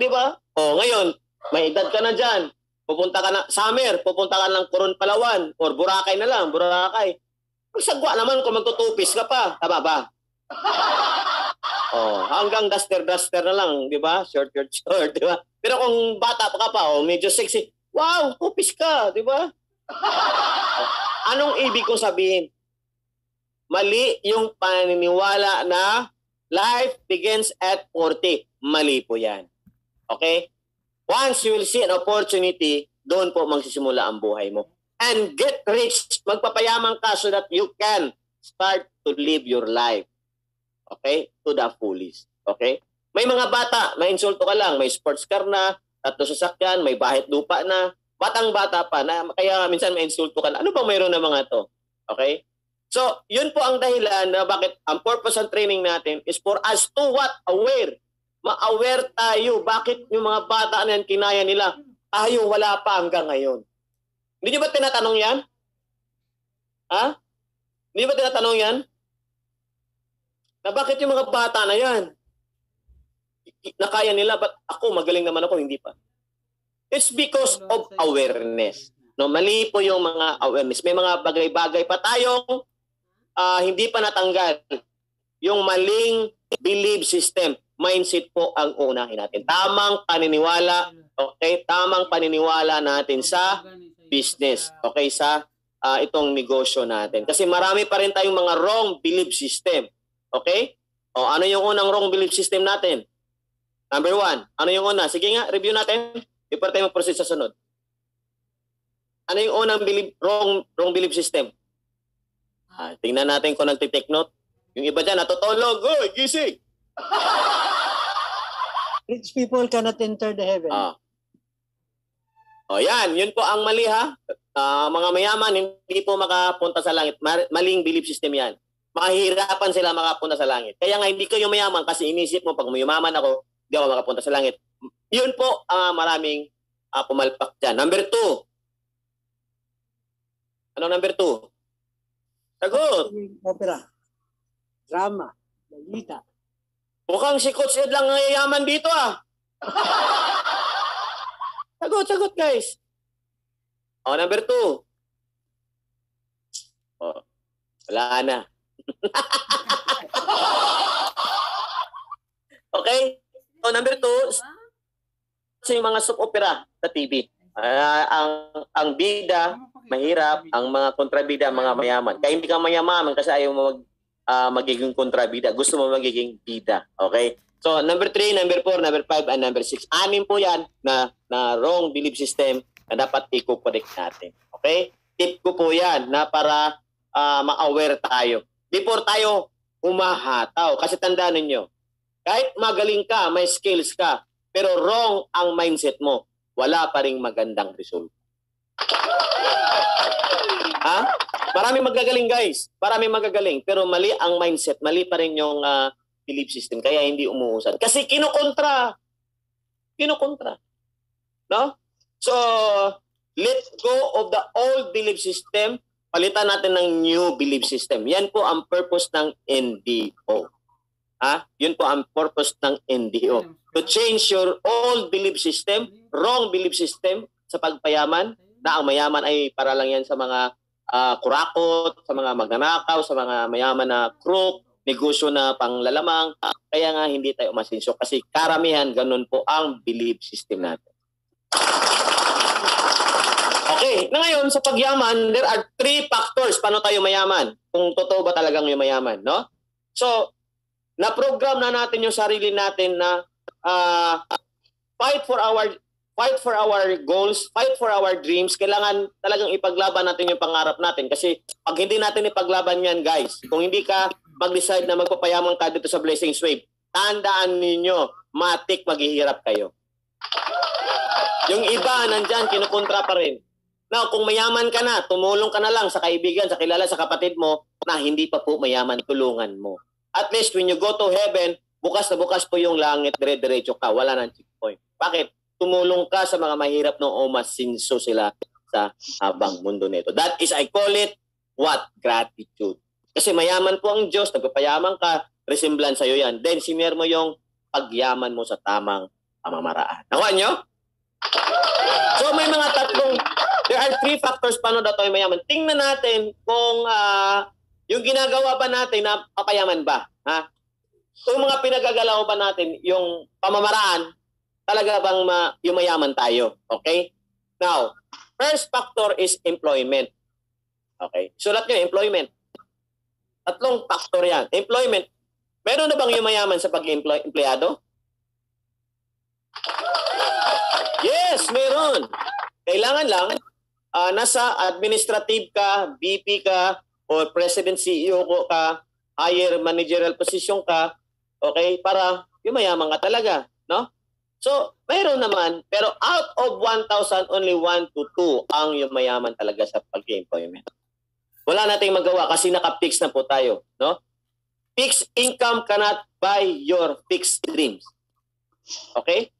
di ba? O, ngayon, may edad ka na dyan. Pupunta ka na, summer, pupunta ka ng Coron Palawan, or Boracay na lang, Boracay. Magsagwa naman kung magtutupis ka pa. Tama ba? <laughs> Oh, hanggang duster-duster na lang, di ba? Short, short, short, di ba? Pero kung bata pa ka pa, oh, medyo sexy, wow, tupis ka, di ba? <laughs> Anong ibig kong sabihin? Mali yung paniniwala na life begins at 40. Mali po yan. Okay? Once you will see an opportunity, doon po magsisimula ang buhay mo. And get rich. Magpapayaman ka so that you can start to live your life. Okay? To the fullest. Okay? May mga bata, may insulto ka lang, may sports car na, tatlo sasakyan, may bahit lupa na, batang bata pa, na, kaya minsan may insulto ka na. Ano bang mayroon na mga to? Okay? So, yun po ang dahilan na bakit ang purpose ng training natin is for us to what? Aware. Ma-aware tayo. Bakit yung mga bata na yan kinaya nila? Tayo wala pa hanggang ngayon. Hindi nyo ba tinatanong yan? Ha? Hindi ba tinatanong yan? Na bakit yung mga bata na yan? Nakaya nila, ba't ako magaling naman ako, hindi pa? It's because of awareness. No, mali po yung mga awareness. May mga bagay-bagay pa tayong ah, hindi pa natanggal. Yung maling belief system, mindset po ang unahin natin. Tamang paniniwala, okay? Tamang paniniwala natin sa business, okay? Sa ah, itong negosyo natin. Kasi marami pa rin tayong mga wrong belief system. Okay? O ano yung unang wrong belief system natin? Number one, ano yung una? Sige nga, review natin. Before tayo mag-proceed sa sunod. Ano yung unang belief, wrong, wrong belief system? Ah, tingnan natin kung nagtitake note. Yung iba dyan, natutulog. Uy, gising! <laughs> Rich people cannot enter the heaven. Ah. O yan, yun po ang mali ha. Ah, mga mayaman, hindi po makapunta sa langit. Maling belief system yan. Mahirapan sila makapunta sa langit. Kaya nga hindi kayo mayaman kasi inisip mo pag mayumaman ako, hindi ako makapunta sa langit. Yun po ang maraming ah, pumalpak dyan. Number two. Anong number two? Sagot. Opera. Drama. Balita. Mukhang si Coach Ed lang ang yayaman dito ah. <laughs> sagot, sagot guys. O, number two. O, wala na. <laughs> okay? So, number two, sa yung mga soap opera sa TV. Ah, ang ang bida, mahirap, ang mga kontrabida, mga mayaman. Kaya hindi ka mayaman kasi ayaw mo mag, ah, magiging kontrabida. Gusto mo magiging bida. Okay? So, number three, number four, number five, and number six. Anim po yan na, na wrong belief system na dapat i-correct natin. Okay? Tip ko po yan na para ah, ma-aware tayo. Before tayo humahataw. Kasi tandaan ninyo, kahit magaling ka, may skills ka, pero wrong ang mindset mo, wala pa ring magandang result. Ha? Marami magagaling guys. Marami magagaling. Pero mali ang mindset. Mali pa rin yung ah, belief system. Kaya hindi umuusad. Kasi kinukontra. Kinukontra. No? So, let go of the old belief system. Palitan natin ng new belief system. Yan po ang purpose ng NDO. Ha? Yun po ang purpose ng NDO. To change your old belief system, wrong belief system sa pagpayaman, na ang mayaman ay para lang yan sa mga ah, kurakot, sa mga magnanakaw, sa mga mayaman na crook, negosyo na panglalamang. Kaya nga hindi tayo umasenso kasi karamihan ganun po ang belief system natin. Okay, na ngayon sa pagyaman, there are three factors paano tayo mayaman. Kung totoo ba talagang yung mayaman, no? So, na-program na natin yung sarili natin na ah, fight for our fight for our goals, fight for our dreams. Kailangan talagang ipaglaban natin yung pangarap natin kasi pag hindi natin ipaglaban yan, guys, kung hindi ka mag-decide na magpapayaman ka dito sa Blessings Wave, tandaan ninyo, matik maghihirap kayo. Yung iba, nandyan, kinukontra pa rin. Now, kung mayaman ka na, tumulong ka na lang sa kaibigan, sa kilala, sa kapatid mo, na hindi pa po mayaman, tulungan mo. At least when you go to heaven, bukas na bukas po yung langit, dire-diretso ka, wala nang checkpoint. Bakit? Tumulong ka sa mga mahirap noong umasinso sila sa habang mundo nito. That is, I call it, what? Gratitude. Kasi mayaman po ang Diyos, nagpapayaman ka, resemblance sa'yo yan. Then, sinare mo yung pagyaman mo sa tamang pamamaraan. Nakuha nyo? So, may mga tatlong, there are three factors paano daw tayo mayaman. Tingnan natin kung ah, yung ginagawa ba natin na papayaman ba? Ha? Kung mga pinagagalaw ba natin, yung pamamaraan, talaga bang ma, yung mayaman tayo? Okay? Now, first factor is employment. Okay? Sulat nyo, employment. Tatlong factor yan. Employment. Meron na bang yung mayaman sa pag-empleyado? Yes, meron. Kailangan lang, ah, nasa administrative ka, VP ka, o president CEO ko ka, higher managerial position ka, okay, para yumayaman ka talaga, no? So, mayroon naman, pero out of 1,000, only 1 to 2 ang yumayaman talaga sa pag-employment. Wala nating magawa kasi naka-fix na po tayo, no? Fixed income cannot buy your fixed dreams. Okay?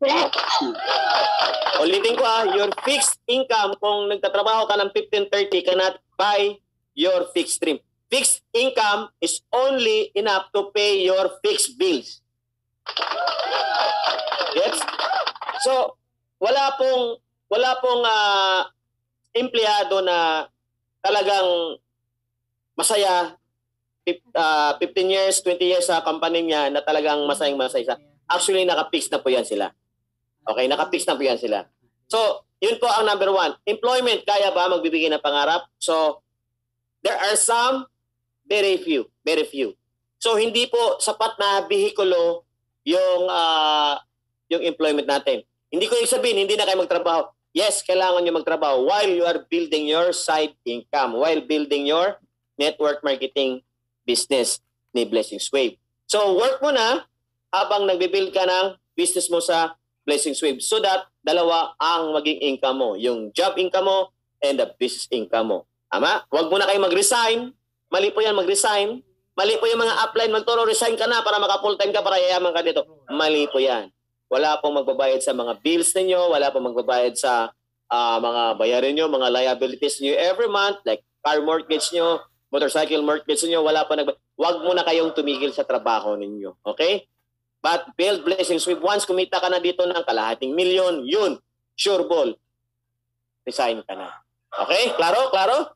Ulitin ko ah, your fixed income, kung nagtatrabaho ka ng 1530, cannot buy your fixed dream. Fixed income is only enough to pay your fixed bills. Gets? So, wala pong wala pong ah, empleyado na talagang masaya fif- ah, 15 years, 20 years sa company niya na talagang masayang masaya. Actually, naka-fix na po yan sila. Okay, naka-fix na po yan sila. So, yun po ang number one. Employment, kaya ba magbibigay ng pangarap? So, there are some, very few, very few. So, hindi po sapat na bihikulo yung ah, yung employment natin. Hindi ko ibig sabihin, hindi na kayo magtrabaho. Yes, kailangan nyo magtrabaho while you are building your side income, while building your network marketing business ni Blessings Wave. So, work mo na habang nagbibuild ka ng business mo sa Blessings Wave so that dalawa ang maging income mo. Yung job income mo and the business income mo. Tama? Huwag mo na kayo mag-resign. Mali po yan mag-resign. Mali po yung mga upline. Magturo, resign ka na para maka full time ka para yayaman ka dito. Mali po yan. Wala pong magbabayad sa mga bills ninyo. Wala pong magbabayad sa ah, mga bayarin nyo, mga liabilities nyo every month like car mortgage nyo, motorcycle mortgage nyo. Wala pa nag... Huwag mo na kayong tumigil sa trabaho ninyo. Okay? But build blessings with once kumita ka na dito ng kalahating milyon, yun, sure ball. Resign ka na. Okay? Klaro? Klaro?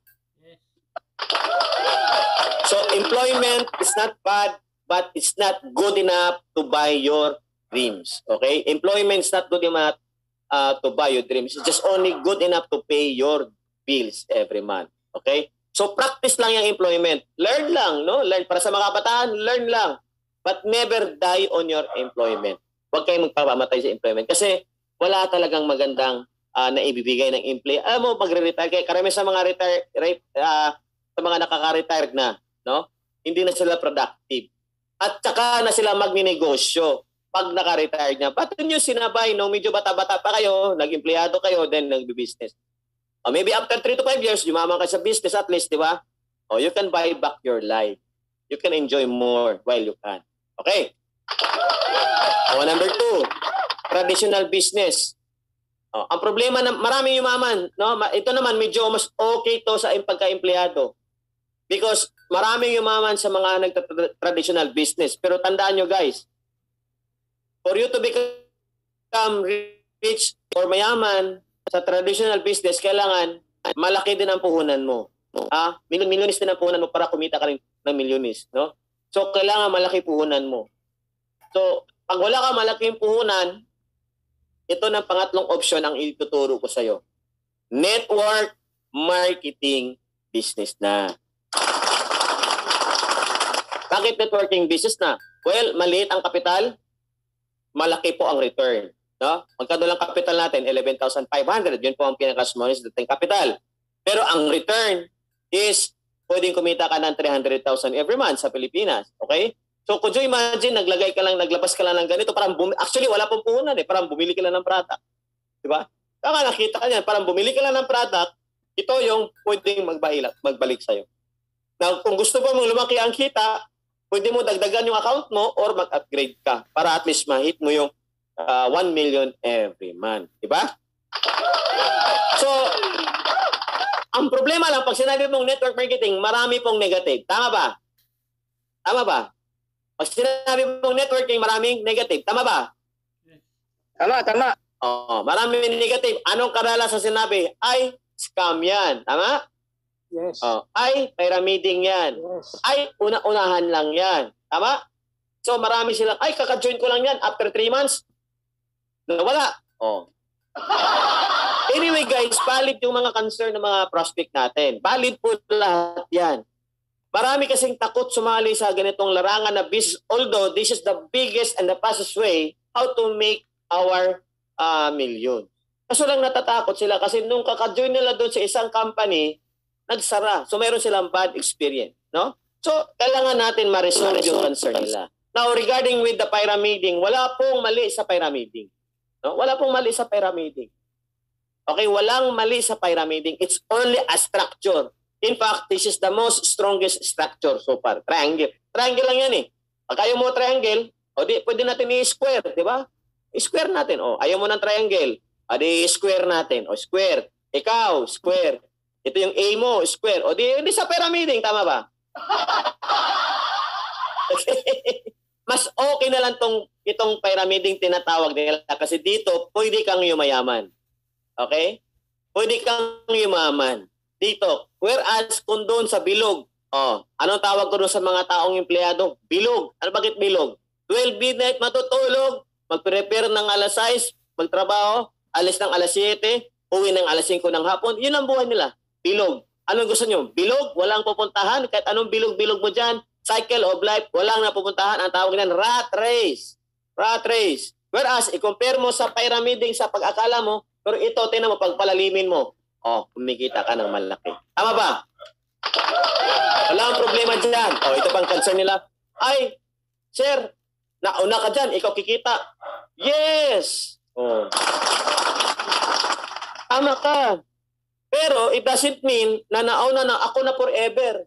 So employment is not bad, but it's not good enough to buy your dreams. Okay? Employment is not good enough uh, to buy your dreams. It's just only good enough to pay your bills every month. Okay? So practice lang yung employment. Learn lang, no? Learn para sa mga kabataan, learn lang. But never die on your employment. Huwag kayong magpapamatay sa employment kasi wala talagang magandang ah, na ibibigay ng employee. Alam mo, magre-retire kaya karami sa mga retire re- ah, sa mga nakaka-retired na, no? Hindi na sila productive. At saka na sila magninegosyo pag naka-retire na. Ba't nyo sinabay, no? Medyo bata-bata pa kayo, nag-empleyado kayo, then nag-business. O maybe after 3 to 5 years, yumaman ka sa business at least, di ba? O you can buy back your life. You can enjoy more while you can. Okay? O number two, traditional business. O, ang problema na maraming yumaman, no? Ito naman medyo mas okay to sa pagka-empleyado. Because maraming yumaman sa mga nagta-traditional business. Pero tandaan nyo guys, for you to become rich or mayaman sa traditional business, kailangan malaki din ang puhunan mo. Ah, milyon milyonis din ang puhunan mo para kumita ka rin ng milyonis, no? So, kailangan malaki puhunan mo. So, pag wala ka malaking puhunan, ito na pangatlong option ang ituturo ko sa'yo. Network marketing business na. Bakit networking business na? Well, maliit ang kapital, malaki po ang return. No? Magkano lang capital natin? 11,500. Yun po ang pinaka-small dating capital. Pero ang return is pwedeng kumita ka ng 300,000 every month sa Pilipinas. Okay? So could you imagine, naglagay ka lang, naglabas ka lang ng ganito, parang bumi- actually wala pong puhunan eh, parang bumili ka lang ng product. Di ba? Kaya nakita ka niyan, parang bumili ka lang ng product, ito yung pwedeng magbalik, magbalik sa'yo. Now, kung gusto mo mong lumaki ang kita, pwede mo dagdagan yung account mo or mag-upgrade ka para at least ma-hit mo yung uh, 1 million every month. Di ba? So, ang problema lang, pag sinabi mong network marketing, marami pong negative. Tama ba? Tama ba? Pag sinabi mong networking, maraming negative. Tama ba? Tama, tama. Oo, maraming negative. Anong kadalasan sinabi? Ay, scam yan. Tama? Yes. Oh, ay, pyramiding yan. Yes. Ay, una-unahan lang yan. Tama? So marami silang, ay, kaka-join ko lang yan. After three months, nawala. Oh. <laughs> Anyway guys, valid yung mga concern ng mga prospect natin. Valid po lahat yan. Marami kasing takot sumali sa ganitong larangan na business. Although this is the biggest and the fastest way how to make our uh, million. Kaso lang natatakot sila kasi nung kaka-join nila doon sa isang company, nagsara. So mayroon silang bad experience. No? So, kailangan natin ma-resolve yung concern nila. Now, regarding with the pyramiding, wala pong mali sa pyramiding. No? Wala pong mali sa pyramiding. Okay, walang mali sa pyramiding. It's only a structure. In fact, this is the most strongest structure so far. Triangle. Triangle lang yan eh. Pag ayaw mo triangle, o di, pwede natin i-square, di ba? I-square natin. O, ayaw mo ng triangle. O di, square natin. O, square. Ikaw, square. Ito yung A mo, square. O di, di sa pyramiding, tama ba? <laughs> Mas okay na lang tong itong pyramiding tinatawag nila kasi dito pwede kang yumayaman. Okay? Pwede kang yumaman. Dito. Whereas kung doon sa bilog, oh, anong tawag ko doon sa mga taong empleyado? Bilog. Ano bakit bilog? 12 midnight matutulog, mag-prepare ng alas 6, magtrabaho, alis ng alas 7, uwi ng alas 5 ng hapon. Yun ang buhay nila. Bilog. Anong gusto nyo? Bilog? Walang pupuntahan? Kahit anong bilog-bilog mo dyan? Cycle of life? Walang napupuntahan. Ang tawag niyan, rat race. Rat race. Whereas, i-compare mo sa pyramiding sa pag-akala mo, pero ito, tinan mo, pagpalalimin mo, oh, kumikita ka ng malaki. Tama ba? Wala ang problema dyan. Oh, ito pang concern nila. Ay, sir, nauna ka dyan, ikaw kikita. Yes! Oh. Tama ka. Pero it doesn't mean na nauna na ako na forever.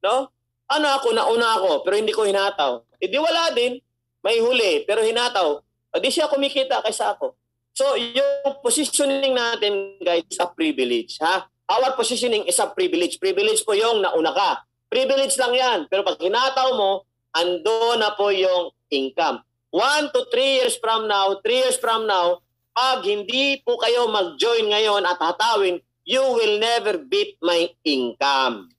No? Ano ako, nauna ako, pero hindi ko hinataw. E di wala din. May huli, pero hinataw. O di siya kumikita kaysa ako. So, yung positioning natin, guys, is a privilege. Ha? Our positioning is a privilege. Privilege po yung nauna ka. Privilege lang yan. Pero pag hinataw mo, ando na po yung income. One to three years from now, three years from now, pag hindi po kayo mag-join ngayon at hatawin, you will never beat my income.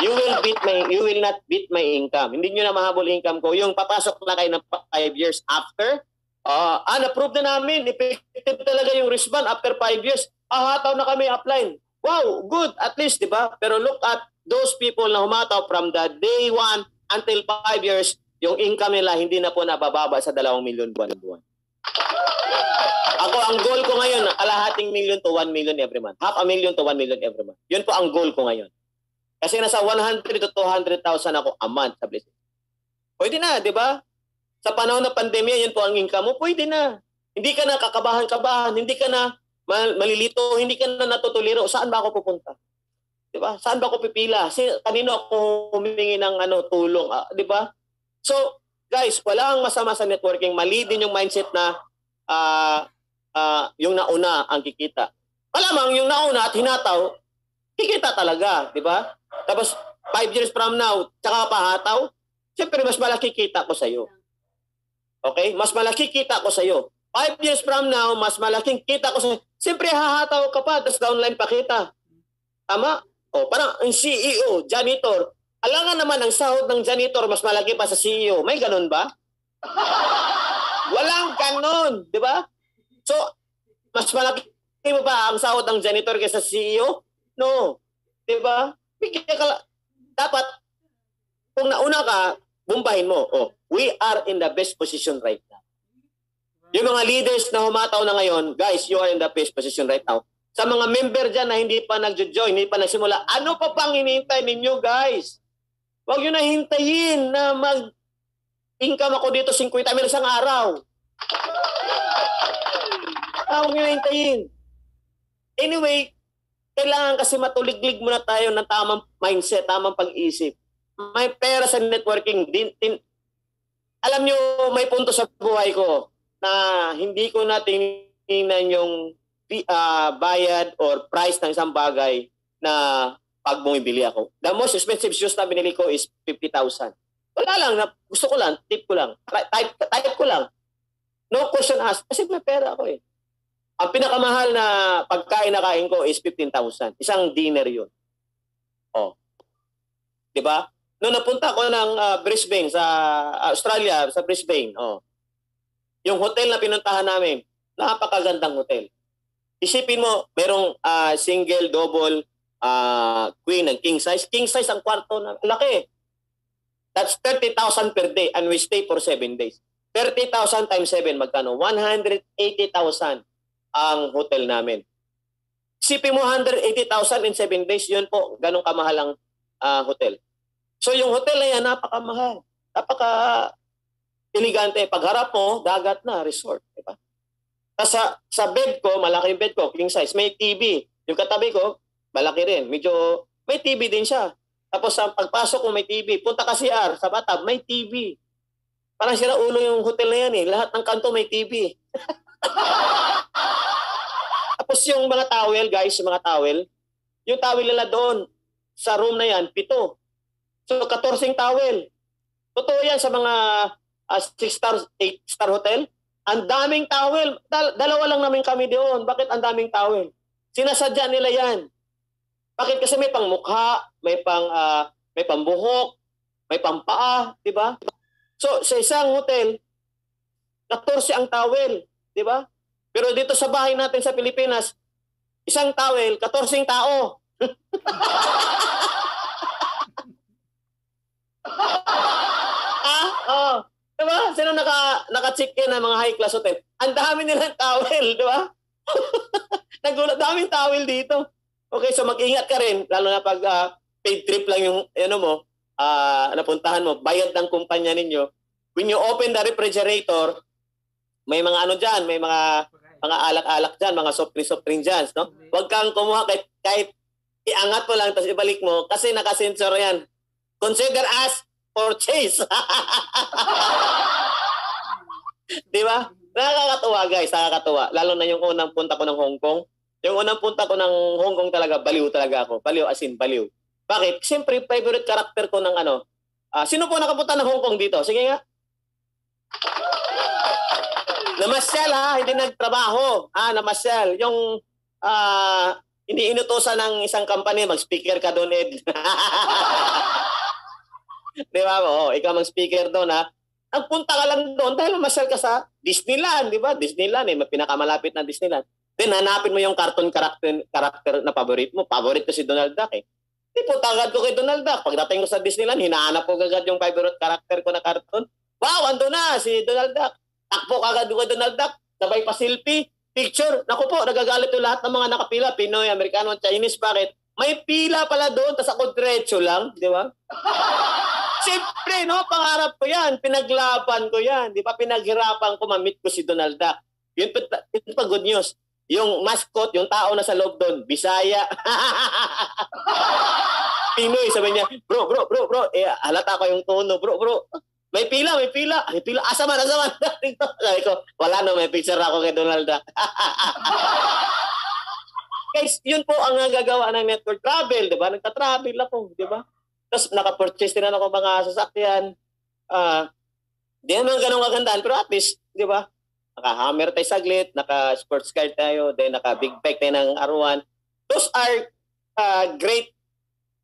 You will beat my you will not beat my income. Hindi niyo na mahabol income ko. Yung papasok na kayo ng 5 years after, ah, uh, na-prove na namin, effective talaga yung wristband after 5 years. Ah, hataw na kami upline. Wow, good, at least, di ba? Pero look at those people na humataw from the day 1 until 5 years, yung income nila hindi na po nabababa sa 2 milyon buwan-buwan. Ako, ang goal ko ngayon, kalahating million to 1 million every month. Half a million to 1 million every month. Yun po ang goal ko ngayon. Kasi nasa 100 to 200,000 ako a month sa business. Pwede na, di ba? Sa panahon ng pandemya, yun po ang income mo, pwede na. Hindi ka na kakabahan-kabahan, hindi ka na mal- malilito, hindi ka na natutuliro. Saan ba ako pupunta? Di ba? Saan ba ako pipila? Si, kanino ako humingi ng ano, tulong? Ah, di ba? So, guys, wala ang masama sa networking. Mali din yung mindset na ah ah, yung nauna ang kikita. Malamang yung nauna at hinataw, kikita talaga, di ba? Tapos, five years from now, tsaka pahataw, siyempre mas malaki kita ko sa'yo. Okay? Mas malaki kita ko sa'yo. Five years from now, mas malaking kita ko sa'yo. Siyempre, hahataw ka pa, tapos downline pa kita. Tama? O, parang ang CEO, janitor, Alangan naman ang sahod ng janitor mas malaki pa sa CEO. May ganun ba? Walang ganun, di ba? So, mas malaki mo ba ang sahod ng janitor kaysa CEO? No. Di ba? Dapat, kung nauna ka, bumbahin mo. Oh, we are in the best position right now. Yung mga leaders na humataw na ngayon, guys, you are in the best position right now. Sa mga member dyan na hindi pa nagjo-join, hindi pa nagsimula, ano pa pang hinihintay ninyo, guys? Huwag nyo na hintayin na mag income ako dito 50 mil isang araw. Ah, huwag nyo na hintayin. Anyway, kailangan kasi matuliglig muna tayo ng tamang mindset, tamang pag-isip. May pera sa networking. Din, din, alam nyo, may punto sa buhay ko na hindi ko na tingnan yung ah, bayad or price ng isang bagay na pag bumibili ako. The most expensive shoes na binili ko is 50,000. Wala lang, na, gusto ko lang, tip ko lang, Type- type, ko lang. No question asked, kasi may pera ako eh. Ang pinakamahal na pagkain na kain ko is 15,000. Isang dinner yun. Oh. 'Di ba? Noong napunta ko ng ah, Brisbane sa Australia, sa Brisbane, oh. Yung hotel na pinuntahan namin, napakagandang hotel. Isipin mo, merong ah, single, double, ah, queen and king size. King size ang kwarto na laki. That's 30,000 per day and we stay for 7 days. 30,000 times 7 magkano? 180,000 ang hotel namin. Isipin mo 180,000 in 7 days, yun po, ganong kamahal ang ah, hotel. So yung hotel na yan, napakamahal. Napaka elegante. Pagharap mo, dagat na, resort. Diba? Tapos sa, sa bed ko, malaki yung bed ko, king size, may TV. Yung katabi ko, malaki rin. Medyo, may TV din siya. Tapos sa pagpasok ko, may TV. Punta ka CR, sa batab, may TV. Parang sira ulo yung hotel na yan eh. Lahat ng kanto may TV. <laughs> Tapos yung mga towel, guys, yung mga towel, yung towel nila doon, sa room na yan, pito. So, 14 towel. Totoo yan sa mga 6-star, 8-star hotel. Ang daming towel. Dal- dalawa lang namin kami doon. Bakit ang daming towel? Sinasadya nila yan. Bakit? Kasi may pang mukha, may pang, ah, may pambuhok, may pampaa, di ba? So, sa isang hotel, 14 ang towel, di ba? Pero dito sa bahay natin sa Pilipinas, isang towel, 14 tao. ah, oh. Diba? Sino naka, naka-check in ng mga high class hotel? Ang dami nilang towel, di ba? <laughs> Nagulat, daming towel dito. Okay, so mag-ingat ka rin, lalo na pag ah, paid trip lang yung ano mo, ah, napuntahan mo, bayad ng kumpanya ninyo. When you open the refrigerator, may mga ano dyan, may mga mga alak-alak dyan, mga soft drink, soft drink dyan, no? Huwag kang kumuha kahit, kahit iangat mo lang tapos ibalik mo kasi nakasensor yan. Consider as purchase. <laughs> Di ba? Nakakatuwa guys, nakakatuwa. Lalo na yung unang punta ko ng Hong Kong. Yung unang punta ko ng Hong Kong talaga, baliw talaga ako. Baliw as in, baliw. Bakit? Siyempre, favorite character ko ng ano. ah, sino po nakapunta ng Hong Kong dito? Sige nga. Namasyal ha, hindi nagtrabaho. Ah, namasyal. Yung ah, hindi inutosan ng isang company, mag-speaker ka doon, Ed. <laughs> di ba? Oo, ikaw mag-speaker doon ha. Nagpunta ka lang doon dahil namasyal ka sa Disneyland, di ba? Disneyland eh, pinakamalapit na Disneyland. Then hanapin mo yung cartoon character, character na paborito mo. Paborito ko si Donald Duck eh. Di po, tagad ko kay Donald Duck. Pagdating ko sa Disneyland, hinahanap ko agad yung favorite character ko na cartoon. Wow, ando na si Donald Duck. Takbo kagad ko kay Donald Duck. Sabay pa selfie, picture. Naku po, nagagalit yung lahat ng mga nakapila. Pinoy, Amerikano, Chinese. Bakit? May pila pala doon, tas ako diretso lang. Di ba? <laughs> Siyempre, no? Pangarap ko yan. Pinaglaban ko yan. Di ba? Pinaghirapan ko mamit ko si Donald Duck. Yun pa, yun pa good news. Yung mascot, yung tao na sa loob doon, Bisaya. <laughs> Pinoy, sabi niya, bro, bro, bro, bro, eh, halata ko yung tono, bro, bro. May pila, may pila, may pila. Asa man, asa man. <laughs> sabi ko, wala no, may picture ako kay Donald. <laughs> Guys, yun po ang nagagawa ng network travel, di ba? Nagka-travel ako, di ba? Tapos naka-purchase din ako mga sasakyan. Ah, di naman ganun kagandahan, pero at least, di ba? Naka-hammer tayo saglit, naka-sports car tayo, then naka-big bike tayo ng R1. Those are ah, great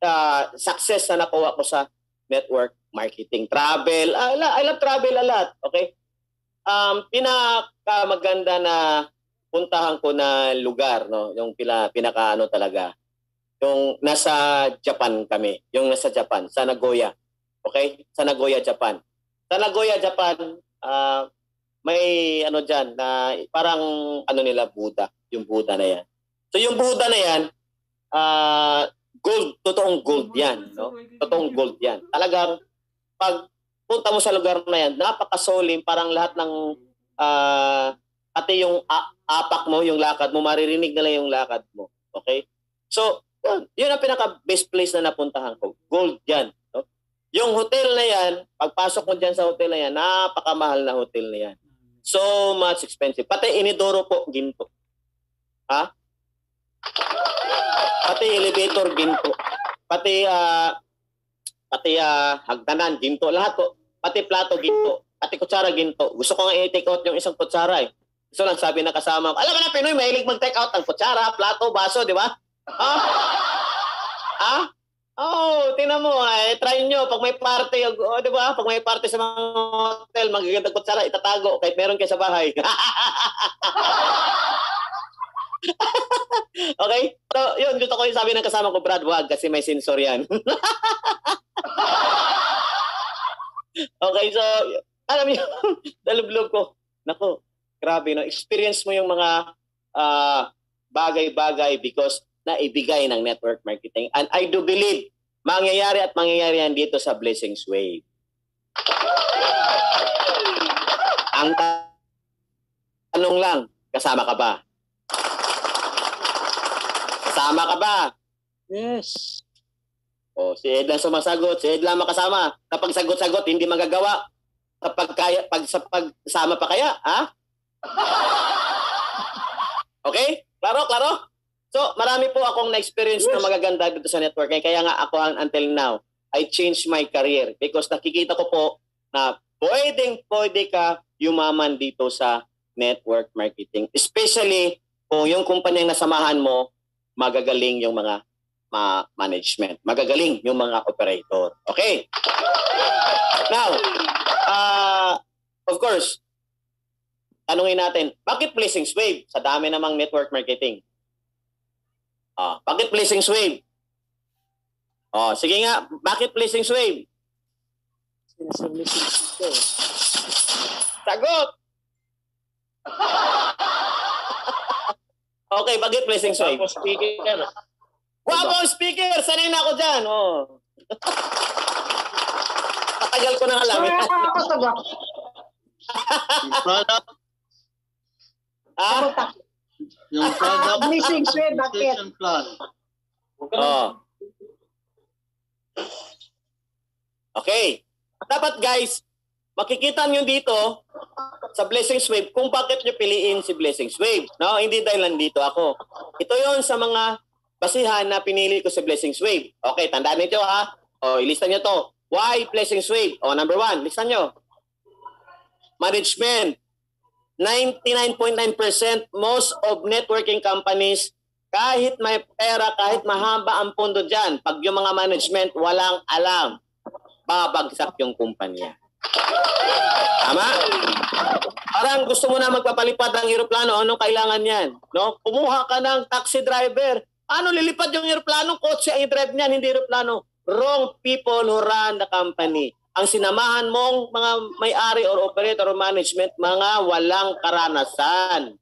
ah, success na nakuha ko sa network marketing. Travel, I, lo- I love travel a lot, okay? Um, pinakamaganda na puntahan ko na lugar, no? Yung pila, pinaka ano talaga, yung nasa Japan kami, yung nasa Japan, sa Nagoya. Okay? Sa Nagoya, Japan. Sa Nagoya, Japan, ah, may ano diyan na parang ano nila Buddha, yung Buddha na yan. So yung Buddha na yan, ah, gold, totoong gold yan, no? Totoong gold yan. Talagang pag punta mo sa lugar na yan, napakasolim, parang lahat ng ah, pati yung apak mo, yung lakad mo, maririnig nila yung lakad mo. Okay? So, yun, ang pinaka best place na napuntahan ko. Gold yan. No? Yung hotel na yan, pagpasok mo dyan sa hotel na yan, napakamahal na hotel na yan. So much expensive. Pati inidoro po, ginto. Ha? Pati elevator, ginto. Pati, ah, pati ah, hagdanan, ginto. Lahat po. Pati plato, ginto. Pati kutsara, ginto. Gusto ko nga i-take out yung isang kutsara eh. Gusto lang sabi na kasama ko. Alam mo na, Pinoy, mahilig mag-take out ng kutsara, plato, baso, di ba? Ha? Ha? Oh, tingnan mo, eh, try nyo. Pag may party, oh, di ba? Pag may party sa mga hotel, magagandang kutsara, itatago kahit meron kayo sa bahay. <laughs> okay? So, yun, gusto ko yung sabi ng kasama ko, Brad, wag kasi may sensor yan. <laughs> okay, so, alam niyo, <laughs> dalublob ko. Nako, grabe, no? Experience mo yung mga ah, bagay-bagay because naibigay ng network marketing. And I do believe mangyayari at mangyayari yan dito sa Blessings Wave. Ang ta- tanong lang, kasama ka ba? Kasama ka ba? Yes. O, si Ed lang sumasagot, si Ed lang makasama. Kapag sagot-sagot, hindi magagawa. Kapag kaya, pag sa pagsama pa kaya, ha? <laughs> Okay? Klaro, klaro? So, marami po akong na-experience na magaganda dito sa networking. Kaya nga ako until now, I changed my career because nakikita ko po na pwedeng pwede ka yumaman dito sa network marketing. Especially kung yung kumpanyang nasamahan mo, magagaling yung mga ma- management. Magagaling yung mga operator. Okay? Now, uh, of course, tanungin natin, bakit Blessings Wave? Sa dami namang network marketing. Ah, bakit Blessings Wave? Oh, sige nga, bakit Blessings Wave? Sagot! <laughs> okay, bakit Blessings Wave? Tapos speaker. Guwapo ang speaker! Sanay na ako dyan. Oh. <laughs> Patagal ko na alam. Yung product, <laughs> ah? Yung product Blessings Wave, bakit? compensation plan. Oh. Okay. Dapat guys, makikita nyo dito sa Blessings Wave kung bakit nyo piliin si Blessings Wave. No, hindi dahil nandito ako. Ito yon sa mga basihan na pinili ko si Blessings Wave. Okay, tandaan nito ha. O, ilista nyo to. Why Blessings Wave? O, number one, lista nyo. Management. 99.9% most of networking companies kahit may pera, kahit mahaba ang pondo dyan, pag yung mga management walang alam, babagsak yung kumpanya. Tama? Parang gusto mo na magpapalipad ng eroplano, anong kailangan yan? No? Kumuha ka ng taxi driver. Ano lilipad yung eroplano? Kotse ang i-drive niyan, hindi eroplano. Wrong people who run the company. Ang sinamahan mong mga may-ari or operator or management, mga walang karanasan.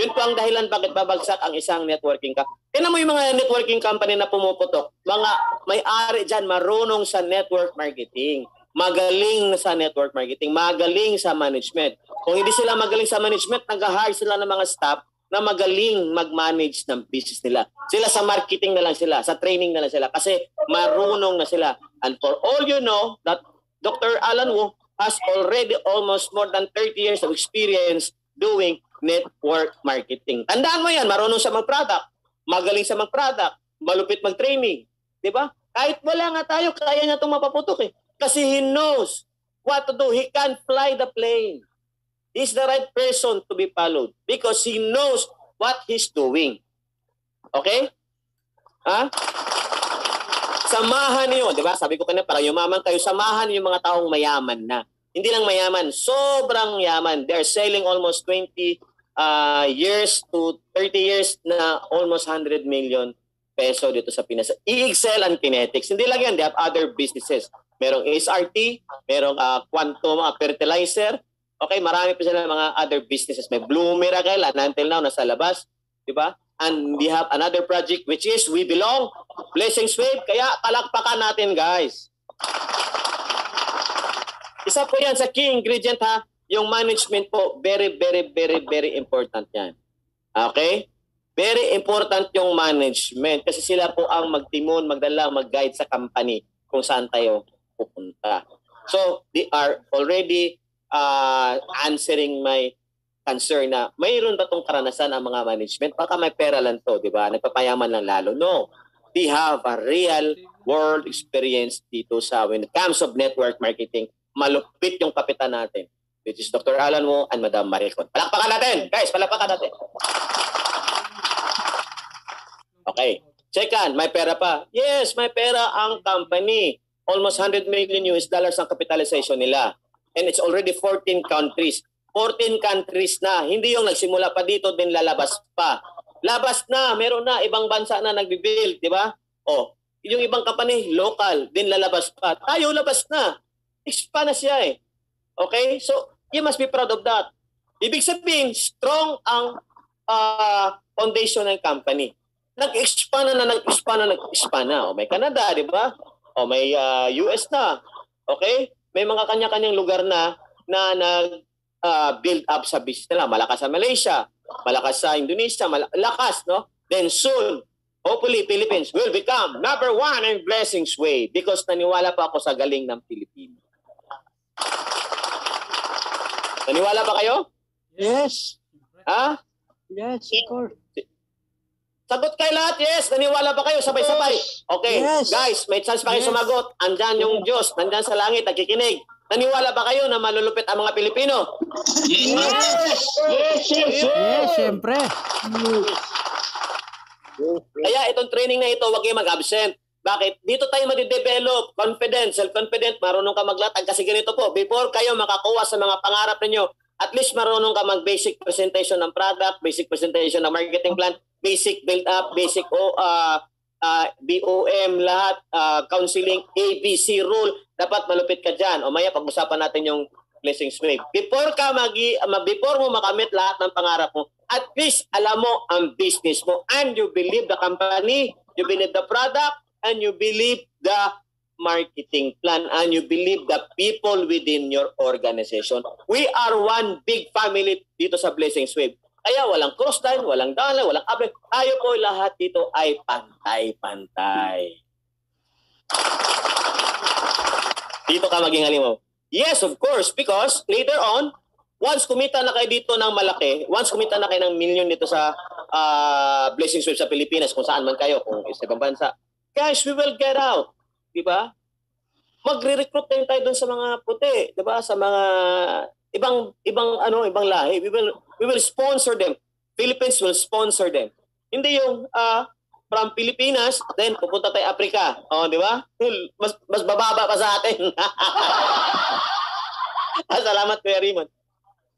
Yun po ang dahilan bakit babagsak ang isang networking company. Tingnan mo yung mga networking company na pumuputok. Mga may-ari dyan, marunong sa network marketing. Magaling sa network marketing. Magaling sa management. Kung hindi sila magaling sa management, nag-hire sila ng mga staff na magaling mag-manage ng business nila. Sila sa marketing na lang sila, sa training na lang sila kasi marunong na sila. And for all you know, that Dr. Alan Wu has already almost more than 30 years of experience doing network marketing. Tandaan mo yan, marunong siya mag-product, magaling siya mag-product, malupit mag-training. Di ba? Kahit wala nga tayo, kaya niya itong mapaputok eh. Kasi he knows what to do. He can fly the plane. He's the right person to be followed because he knows what he's doing. Okay? Ha? Samahan niyo, di ba? Sabi ko kanina, para yumaman kayo, samahan niyo yung mga taong mayaman na. Hindi lang mayaman, sobrang yaman. They're selling almost 20 uh, years to 30 years na almost 100 million peso dito sa Pinas. E-Excel and Kinetics. Hindi lang yan, they have other businesses. Merong SRT, merong uh, Quantum uh, Fertilizer. Okay, marami pa sila mga other businesses. May Miracle, and until now, nasa labas. Di ba? And we have another project which is We Belong, Blessings Wave. Kaya palakpakan natin, guys. Isa po yan sa key ingredient ha, yung management po, very, very, very, very important yan. Okay? Very important yung management kasi sila po ang magtimon, magdala, mag-guide sa company kung saan tayo pupunta. So, they are already uh, answering my concern na mayroon ba tong karanasan ang mga management? Baka may pera lang to, di ba? Nagpapayaman lang lalo. No. They have a real world experience dito sa when it comes of network marketing. Malupit yung kapitan natin which is Dr. Alan Mo and Madam Maricon. Palakpakan natin! Guys, palakpakan natin! Okay. Second, may pera pa. Yes, may pera ang company. Almost 100 million US dollars ang capitalization nila. And it's already 14 countries. 14 countries na. Hindi yung nagsimula pa dito, din lalabas pa. Labas na, meron na, ibang bansa na nagbibuild, di ba? O, yung ibang company, local, din lalabas pa. Tayo, labas na. Expand na siya eh. Okay? So, you must be proud of that. Ibig sabihin, strong ang uh, foundation ng company nag-expand na, nag-expand na, nag-expand na. O may Canada, di ba? O may uh, US na. Okay? May mga kanya-kanyang lugar na na nag uh, build up sa business nila. Malakas sa Malaysia, malakas sa Indonesia, malakas, no? Then soon, hopefully, Philippines will become number one in blessings way because naniwala pa ako sa galing ng Pilipino. Naniwala ba kayo? Yes. Ha? Yes, of course. Sagot kayo lahat, yes. Naniwala ba kayo? Sabay-sabay. Okay, Yes. guys, may chance pa kayo Yes. sumagot. Andyan yung Diyos, nandyan sa langit, nagkikinig. Naniwala ba kayo na malulupit ang mga Pilipino? Yes! Yes, yes, Yes, syempre. Kaya itong training na ito, huwag kayong mag-absent. Bakit? Dito tayo madidevelop, confident, self-confident, marunong ka maglatag. Kasi ganito po, before kayo makakuha sa mga pangarap ninyo, at least marunong ka mag-basic presentation ng product, basic presentation ng marketing plan, basic build-up, basic o, uh, uh, BOM, lahat, uh, counseling, ABC rule, dapat malupit ka dyan. O maya, pag-usapan natin yung blessings wave. Before ka magi, ma- before mo makamit lahat ng pangarap mo, at least alam mo ang business mo and you believe the company, you believe the product, and you believe the marketing plan and you believe the people within your organization. We are one big family dito sa Blessings Wave. Kaya walang cross line, walang down walang up. Tayo po lahat dito ay pantay-pantay. Dito ka maging halimaw. Yes, of course, because later on, once kumita na kayo dito ng malaki, once kumita na kayo ng million dito sa ah, Blessings Wave sa Pilipinas, kung saan man kayo, kung sa ibang bansa, guys, we will get out. Di ba? Magre-recruit din tayo doon sa mga puti, di ba? Sa mga ibang ibang ano, ibang lahi. We will we will sponsor them. Philippines will sponsor them. Hindi yung ah, from Pilipinas, then pupunta tayo Africa. Oh, di ba? Mas mas bababa pa sa atin. <laughs> Ah, Salamat, Kuya Raymond.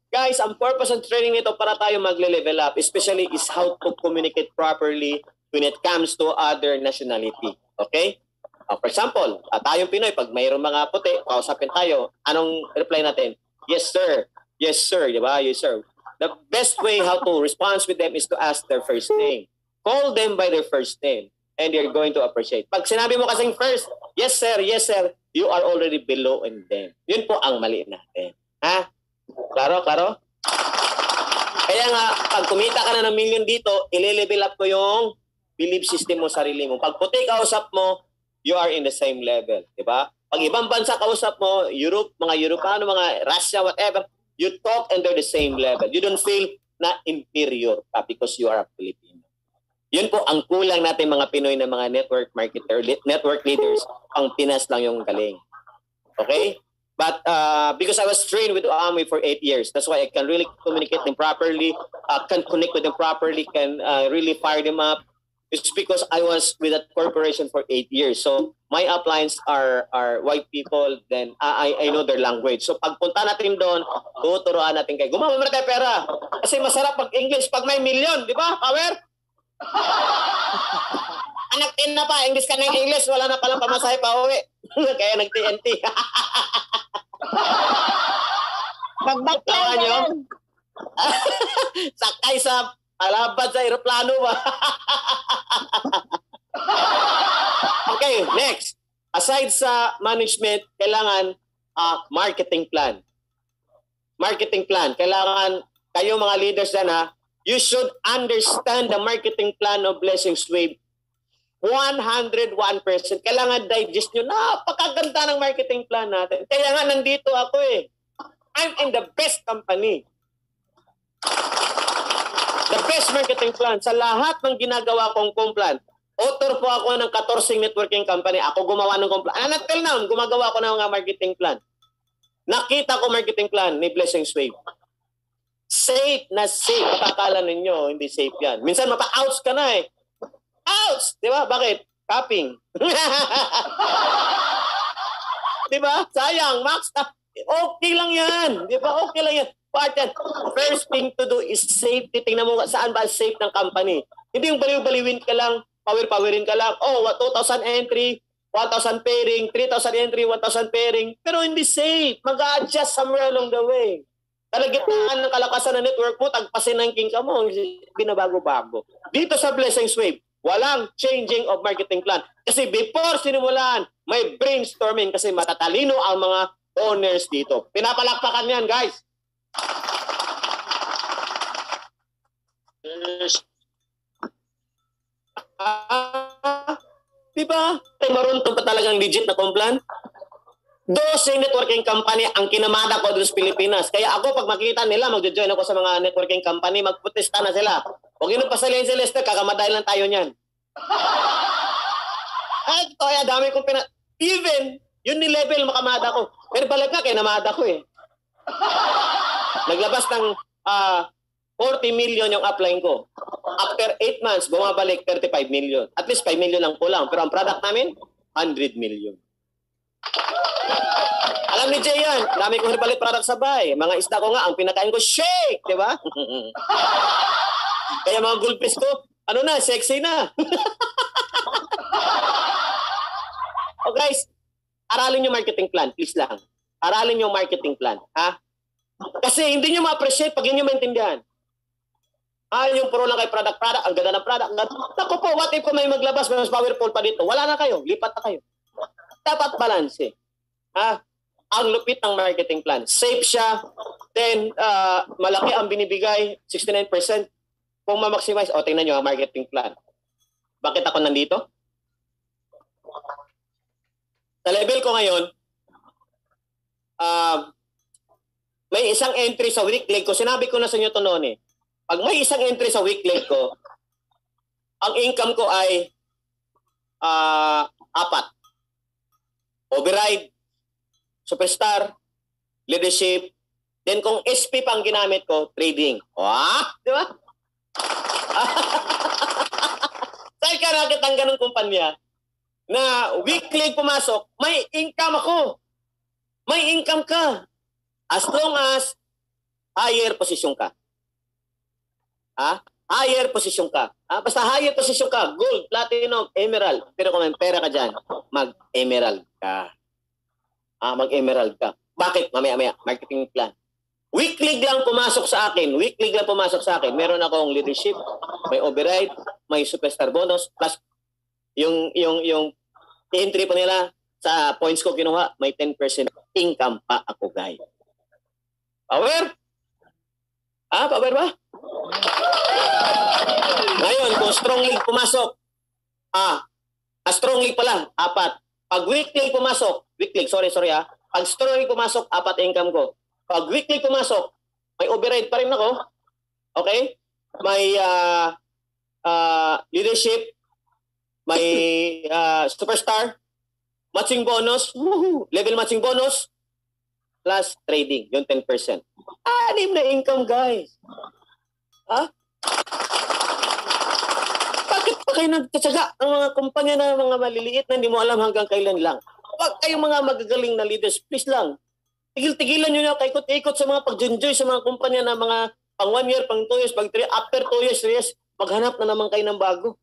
Guys, ang purpose ng training nito para tayo magle-level up, especially is how to communicate properly when it comes to other nationality. Okay? Uh, for example, uh, tayong Pinoy, pag mayroong mga puti, kausapin tayo, anong reply natin? Yes, sir. Yes, sir. Di ba? Yes, sir. The best way how to respond with them is to ask their first name. Call them by their first name and they're going to appreciate. Pag sinabi mo kasing first, yes, sir, yes, sir, you are already below in them. Yun po ang mali natin. Ha? Klaro, klaro? Kaya nga, pag kumita ka na ng million dito, ile-level up ko yung belief system mo, sarili mo. Pag puti kausap mo, you are in the same level. Di ba? Pag ibang bansa kausap mo, Europe, mga Europano, mga Russia, whatever, you talk and they're the same level. You don't feel na inferior ka because you are a Filipino. Yun po ang kulang natin mga Pinoy na mga network marketer, network leaders, ang Pinas lang yung galing. Okay? But uh, because I was trained with Amway for eight years, that's why I can really communicate them properly, uh, can connect with them properly, can uh, really fire them up. It's because I was with that corporation for eight years. So my uplines are are white people, then I I know their language. So pagpunta natin doon, tuturuan natin kayo. Gumawa muna tayo pera. Kasi masarap pag English pag may million, di ba? Power? <laughs> Anak tin na pa, English ka ng English, wala na palang pamasahe pa uwi. <laughs> Kaya nag-TNT. Magbakla Tawa ka nyo? <laughs> Sakay sa alabad sa aeroplano ba? <laughs> okay, next. Aside sa management, kailangan ah, marketing plan. Marketing plan. Kailangan kayo mga leaders dyan ha, you should understand the marketing plan of Blessings Wave 101%. Kailangan digest nyo. Napakaganda ng marketing plan natin. Kaya nga nandito ako eh. I'm in the best company. Best marketing plan sa lahat ng ginagawa kong complan. Author po ako ng 14 networking company. Ako gumawa ng complan. And until now, gumagawa ko ng marketing plan. Nakita ko marketing plan ni Blessings Wave. Safe na safe. Makakala ninyo, hindi safe yan. Minsan mapa-outs ka na eh. Outs! Di ba? Bakit? Capping. <laughs> Di ba? Sayang, Max. ah, Okay lang yan. Di ba? Okay lang yan. Part yan. First thing to do is safety. Tingnan mo saan ba safe ng company. Hindi yung baliw-baliwin ka lang, power-powerin ka lang. Oh, what, 2,000 entry, 1,000 pairing, 3,000 entry, 1,000 pairing. Pero hindi safe. Mag-adjust somewhere along the way. Kalagitnaan ng kalakasan ng network mo, tagpasin ng king ka mo, binabago-bago. Dito sa Blessings Wave, walang changing of marketing plan. Kasi before sinimulan, may brainstorming kasi matatalino ang mga owners dito. Pinapalakpakan yan, guys. Yes. Ah, di ba? Ay, marunong pa talagang legit na complan. 12 networking company ang kinamada ko doon sa Pilipinas. Kaya ako, pag makita nila, magjo-join ako sa mga networking company, magputesta na sila. Huwag yun pasalihin si Lester, kakamaday lang tayo niyan. <laughs> Ay, kaya dami kong pina... Even, yun ni level makamada ko. Pero balik ka, kaya namada ko eh. <laughs> Naglabas ng ah 40 million yung upline ko. After 8 months, bumabalik 35 million. At least 5 million lang kulang. Pero ang product namin, 100 million. Alam ni Jay yan, dami kong herbal product sa bahay. Mga isda ko nga, ang pinakain ko, shake! Di ba? Kaya mga goldfish ko, ano na, sexy na. <laughs> oh guys, aralin yung marketing plan, please lang. Aralin yung marketing plan, ha? Kasi hindi nyo ma-appreciate pag yun nyo maintindihan. Ah, yung puro lang kay product, product, ang ganda ng product. Naku po, what if may maglabas, mas powerful pa dito? Wala na kayo, lipat na kayo. Dapat balance eh. Ha? Ang lupit ng marketing plan. Safe siya, then ah, malaki ang binibigay, 69%. Kung ma-maximize, o tingnan nyo ang marketing plan. Bakit ako nandito? Sa level ko ngayon, ah, may isang entry sa weekly ko. Sinabi ko na sa inyo to noon eh. Pag may isang entry sa weekly ko, ang income ko ay ah, apat. Override, superstar, leadership, then kung SP pang ginamit ko, trading. Wah! Di ba? <laughs> Saan ka nakit ang ganong kumpanya na weekly pumasok, may income ako. May income ka. As long as higher position ka. Ha? Higher position ka. Ha? Basta higher position ka, gold, platinum, emerald. Pero kung may pera ka dyan, mag-emerald ka. Ah, mag-emerald ka. Bakit? Mamaya-maya, marketing plan. Weekly lang pumasok sa akin. Weekly lang pumasok sa akin. Meron akong leadership, may override, may superstar bonus, plus yung yung yung entry pa nila sa points ko kinuha, may 10% income pa ako, guys. Power? Ah, power ba? Ngayon, kung strong league pumasok, ah, ah strong league pala, apat. Pag weekly pumasok, weekly, sorry, sorry ah. Pag strong league pumasok, apat income ko. Pag weekly pumasok, may override pa rin ako. Okay? May ah, ah, leadership, may ah, superstar, matching bonus, woohoo, level matching bonus, plus trading, yung 10%. Anim na income, guys. Ha? Bakit, bakit kayo nagtatsaga ang mga kumpanya na mga maliliit na hindi mo alam hanggang kailan lang. Huwag kayong mga magagaling na leaders, please lang. Tigil-tigilan nyo na kaikot-ikot sa mga pag-enjoy sa mga kumpanya na mga pang one year, pang two years, pang three, after two years, three years, maghanap na naman kayo ng bago.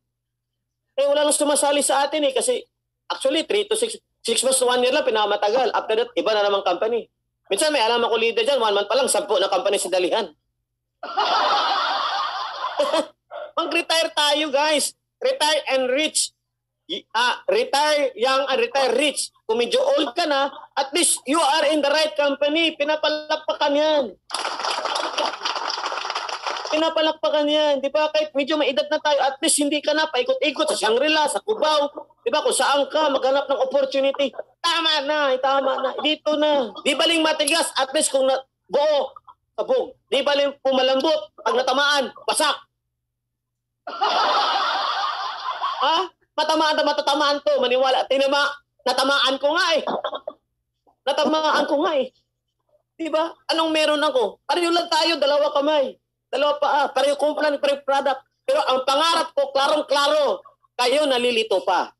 Eh, wala nang sumasali sa atin eh, kasi actually, three to six, six months to one year lang, pinamatagal. After that, iba na naman company. Minsan may alam ako leader dyan, one month pa lang, sampu na company sa dalihan. <laughs> Mag-retire tayo, guys. Retire and rich. Ah, retire young and retire rich. Kung medyo old ka na, at least you are in the right company. Pinapalakpakan yan. Pinapalakpakan yan. Di ba? Kahit medyo may edad na tayo, at least hindi ka na paikot-ikot sa Shangri-La, sa Cubao. Di ba? Kung saan ka, maghanap ng opportunity. Tama na, eh, tama na. Dito na. Di baling matigas, at least kung na, buo, sabog. Di baling pumalambot, pag natamaan, basak. ha? Matamaan na matatamaan to. Maniwala. Tinama, natamaan ko nga eh. Natamaan ko nga eh. Di ba? Anong meron ako? Pareho lang tayo, dalawa kamay. Dalawa pa, ah. pareho kumplan, pareho product. Pero ang pangarap ko, klarong-klaro, kayo nalilito pa.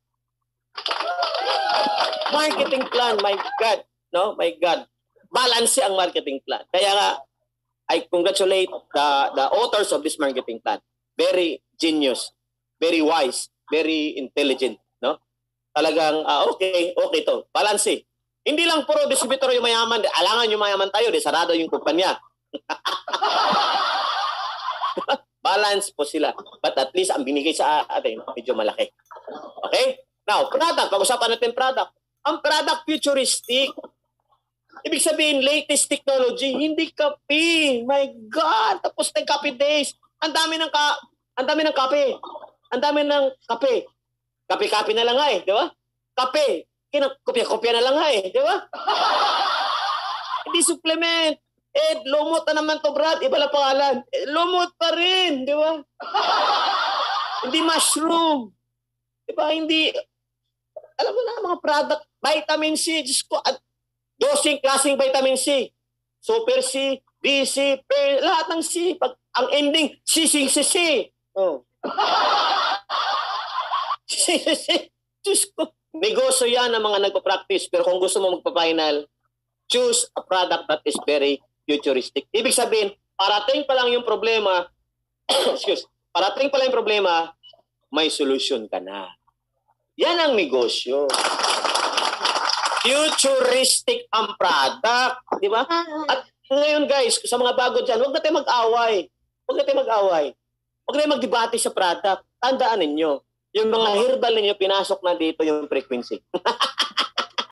Marketing plan, my God. No, my God. Balance ang marketing plan. Kaya nga, I congratulate the, the authors of this marketing plan. Very genius, very wise, very intelligent. No? Talagang, ah, okay, okay to. Balance eh. Hindi lang puro distributor yung mayaman. Alangan yung mayaman tayo, di sarado yung kumpanya. <laughs> Balance po sila. But at least ang binigay sa atin, medyo malaki. Okay? Now, product. Pag-usapan natin product. Ang product futuristic. Ibig sabihin, latest technology. Hindi kape. My God! Tapos na kape days. Ang dami ng ka ang dami ng kape. Ang dami ng kape. Kape-kape na lang nga eh, di ba? Kape. Kinakopya-kopya na lang nga eh, di ba? Hindi supplement. Eh, lumot na naman to, Brad. Iba lang pangalan. Eh, lumot pa rin, di ba? Hindi mushroom. Di ba? Hindi, alam mo na, mga product, vitamin C, Diyos ko, at dosing klaseng vitamin C. Super C, B, C, P, lahat ng C. Pag, ang ending, C, C, C, C. Oh. <laughs> C, C, C. Ko. Negosyo yan ng mga nagpa-practice. Pero kung gusto mo magpa-final, choose a product that is very futuristic. Ibig sabihin, parating pa lang yung problema, <coughs> excuse, parating pa lang yung problema, may solusyon ka na. Yan ang negosyo. Futuristic ang product. Di ba? At ngayon guys, sa mga bago dyan, huwag na tayo mag-away. Huwag na tayo mag-away. Huwag na tayo magdebate sa product. Tandaan ninyo, yung mga herbal ninyo, pinasok na dito yung frequency. <laughs>